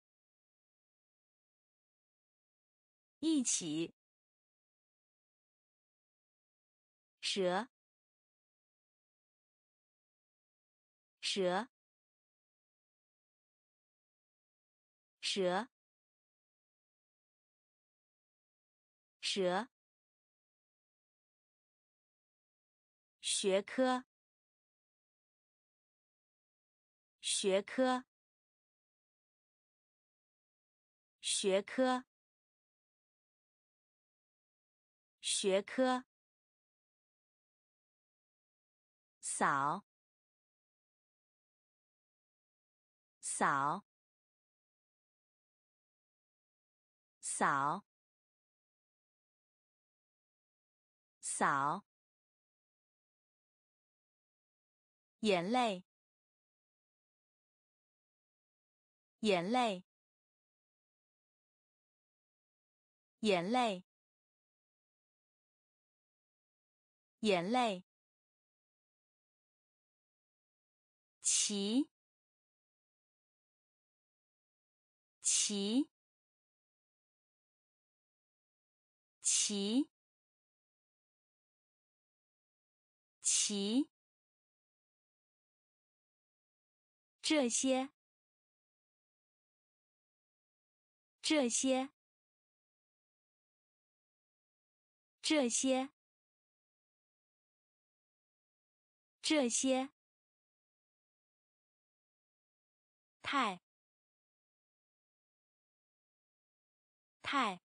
一起。蛇，蛇，蛇，蛇。学科，学科，学科，学科。扫，扫，扫，扫，眼泪，眼泪，眼泪，眼泪。骑，骑，骑，骑，这些，这些，这些，这些。太，太，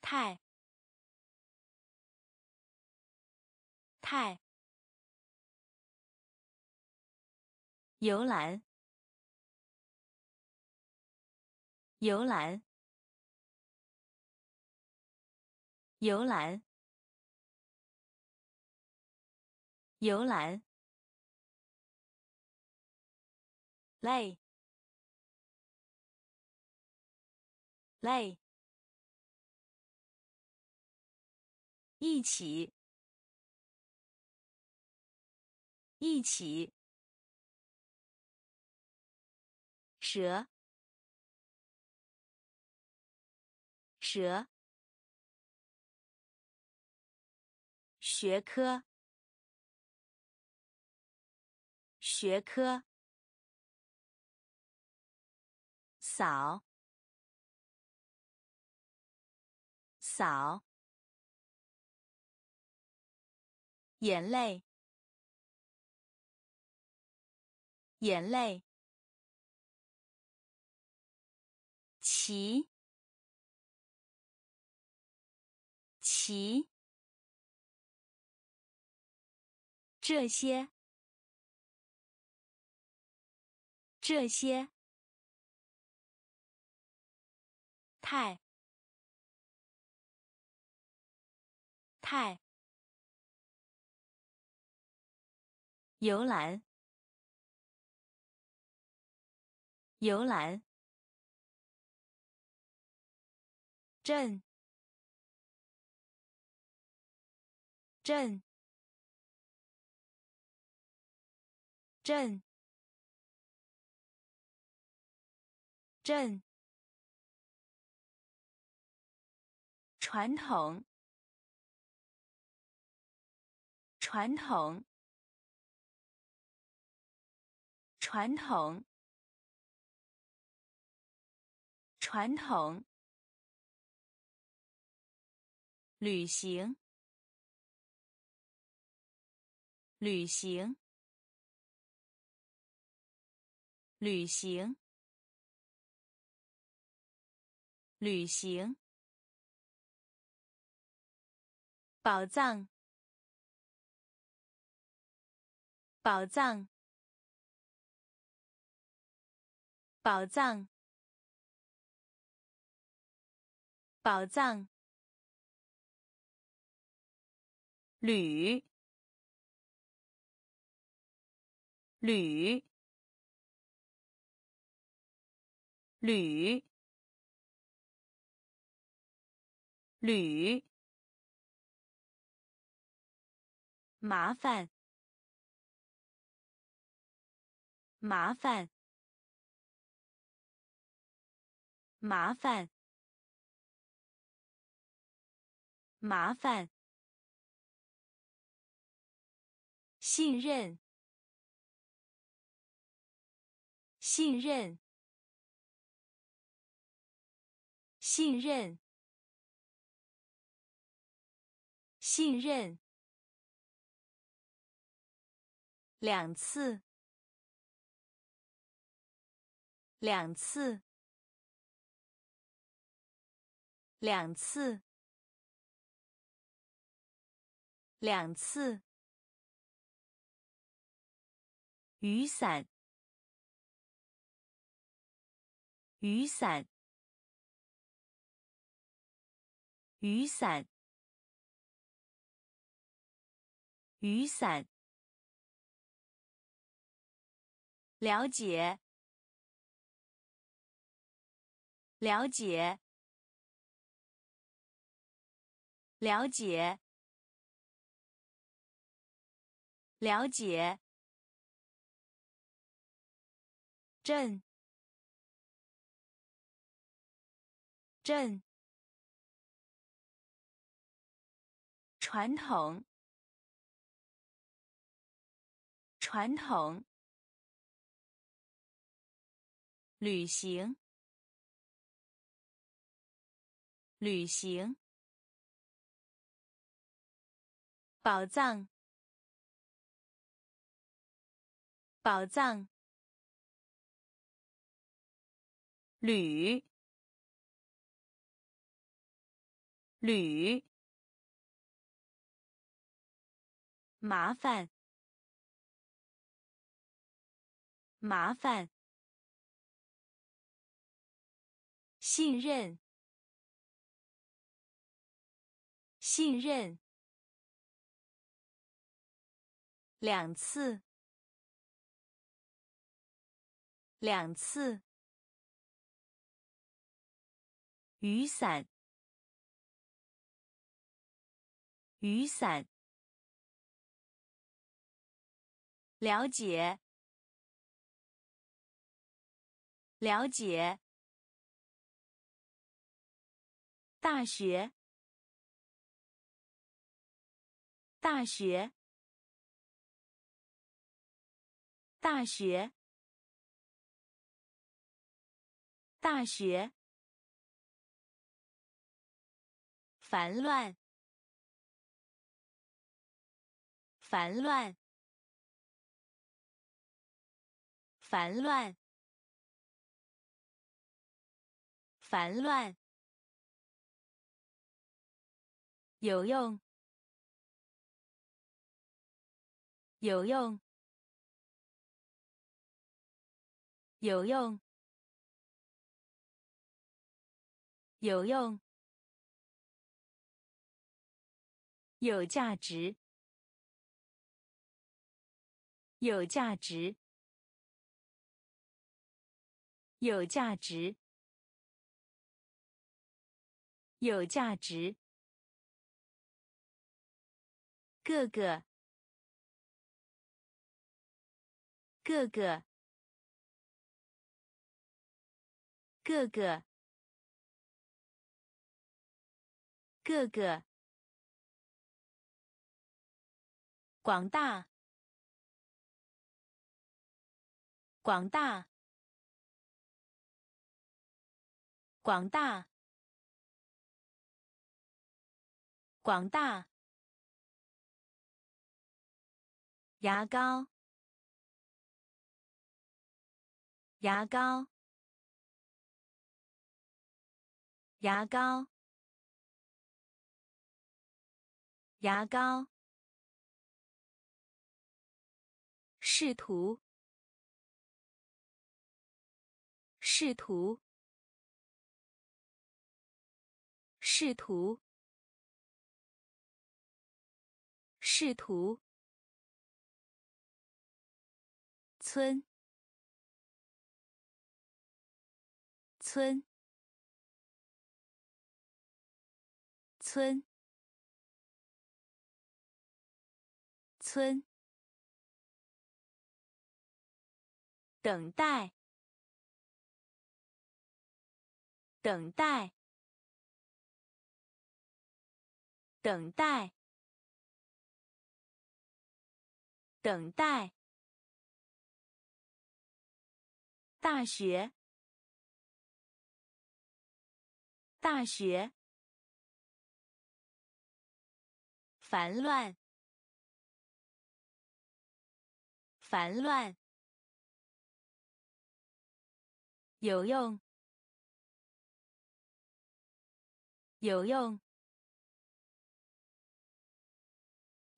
太，太，游览，游览，游览，游览。累，累，一起，一起，蛇，蛇，学科，学科，扫，扫，眼泪，眼泪。齐，齐，这些，这些，太，太，游览，游览。镇，镇，镇，镇。传统，传统，传统，传统。旅行，旅行，旅行，旅行。宝藏，宝藏，宝藏，宝藏。铝，铝，铝，铝，麻烦，麻烦，麻烦，麻烦。信任，信任，信任，信任。两次，两次，两次，两次。雨伞，雨伞，雨伞，雨伞。了解，了解，了解，了解。镇，镇，传统，传统，旅行，旅行，宝藏，宝藏。铝，铝，麻烦，麻烦，信任，信任，两次，两次。雨伞，雨伞。了解，了解。大学，大学，大学，大学。烦乱，烦乱，烦乱，烦乱。有用，有用，有用，有用。有价值，有价值，有价值，有价值。各个，各个，各个，各个。广大，广大，广大，广大。牙膏，牙膏，牙膏，牙膏。试图，试图，试图，试图。村，村，村，村。等待，等待，等待，等待。大学，大学。烦乱，烦乱。有用，有用，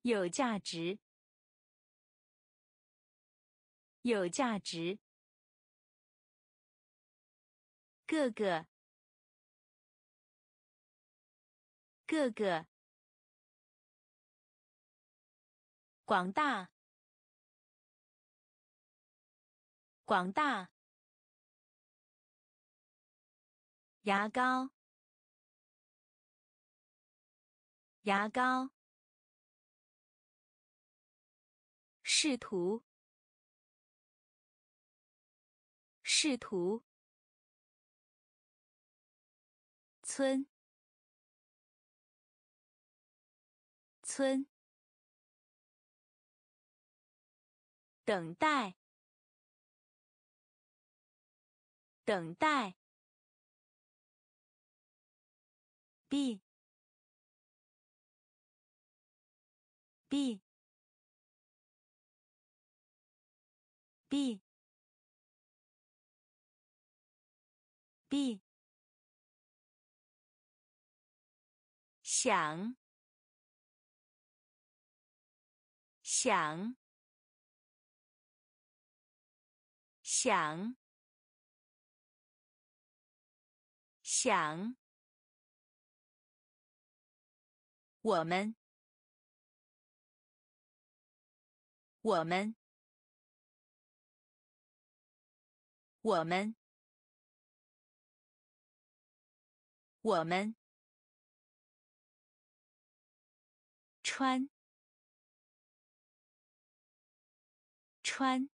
有价值，有价值。各个，各个，广大，广大。牙膏，牙膏。试图，试图。村，村。等待，等待。b b b b 想。想。想。想。我们，我们，我们，我们，穿，穿，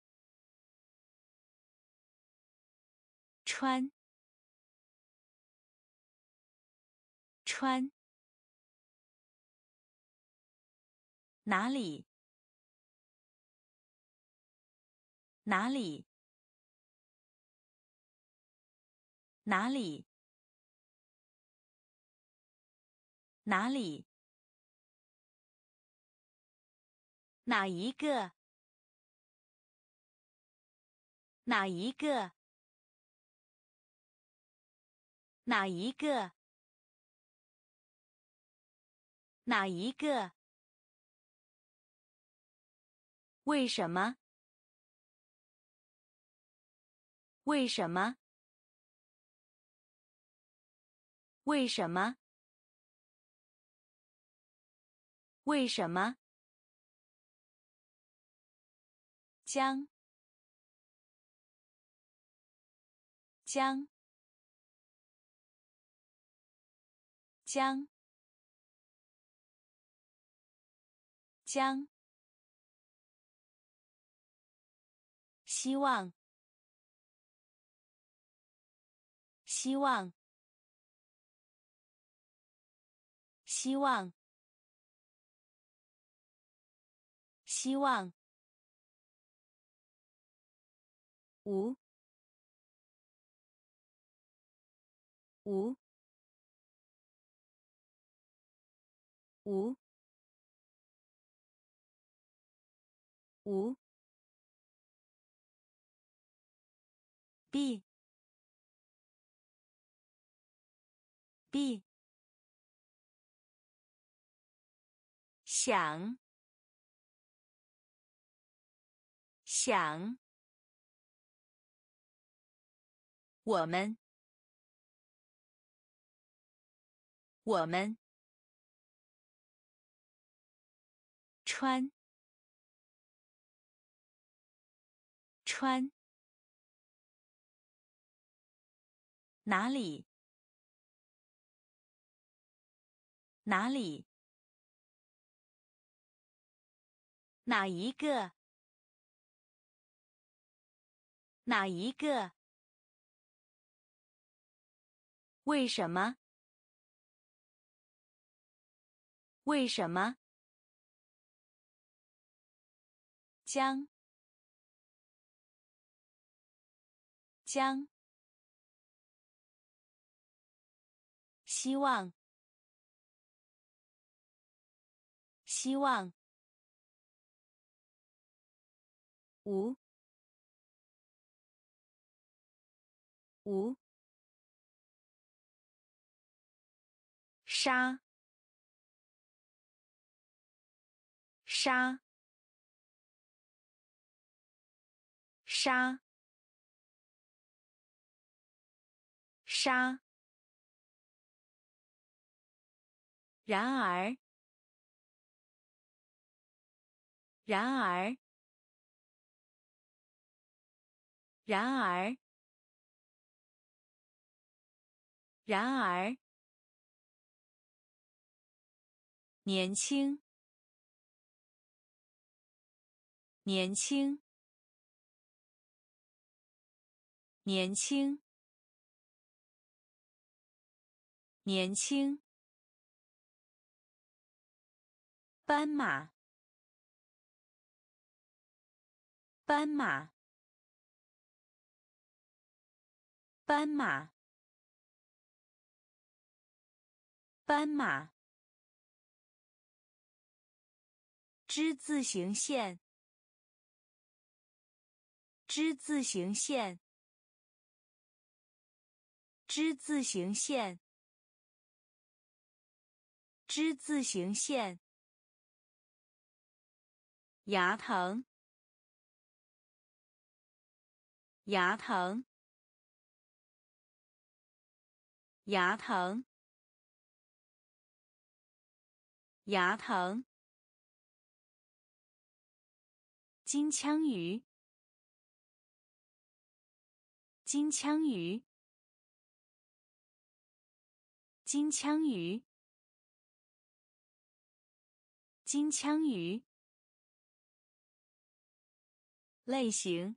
穿，穿哪里？哪里？哪里？哪里？哪一个？哪一个？哪一个？哪一个？为什么？为什么？为什么？为什么？将将将将希望。希望。希望。希望。五。五。五。五。B B 想想。我们我们穿穿哪里？哪里？哪一个？哪一个？为什么？为什么？将将希望希望无无杀杀杀杀。然而，然而，然而，然而，年轻，年轻，年轻，年轻。斑马，斑马，斑马，斑马。之字形线，之字形线，之字形线，之字形线。牙疼，牙疼，牙疼，牙疼。金枪鱼，金枪鱼，金枪鱼，金枪鱼。类型，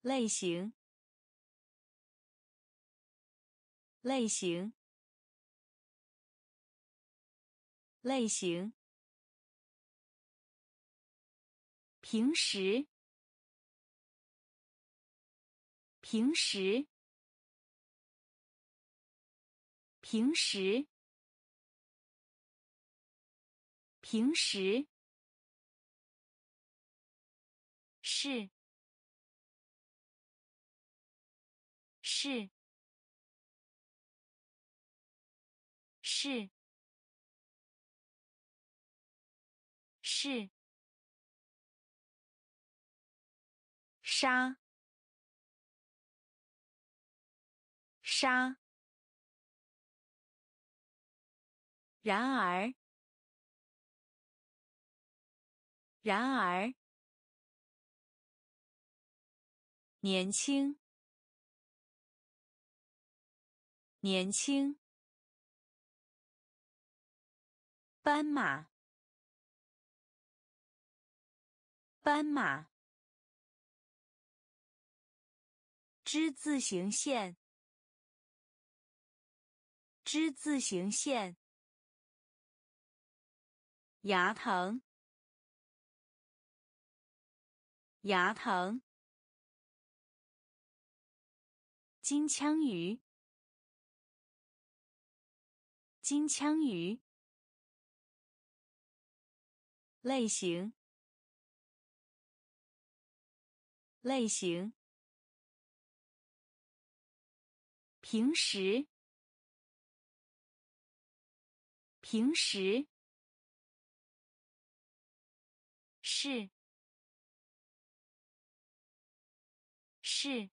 类型，类型，类型。平时，平时，平时，平时，是，是，是，是。沙，沙。然而，然而，年轻，年轻。斑马，斑马。之字形线，之字形线。牙疼，牙疼。金枪鱼，金枪鱼。类型，类型。平时，平时，是，是。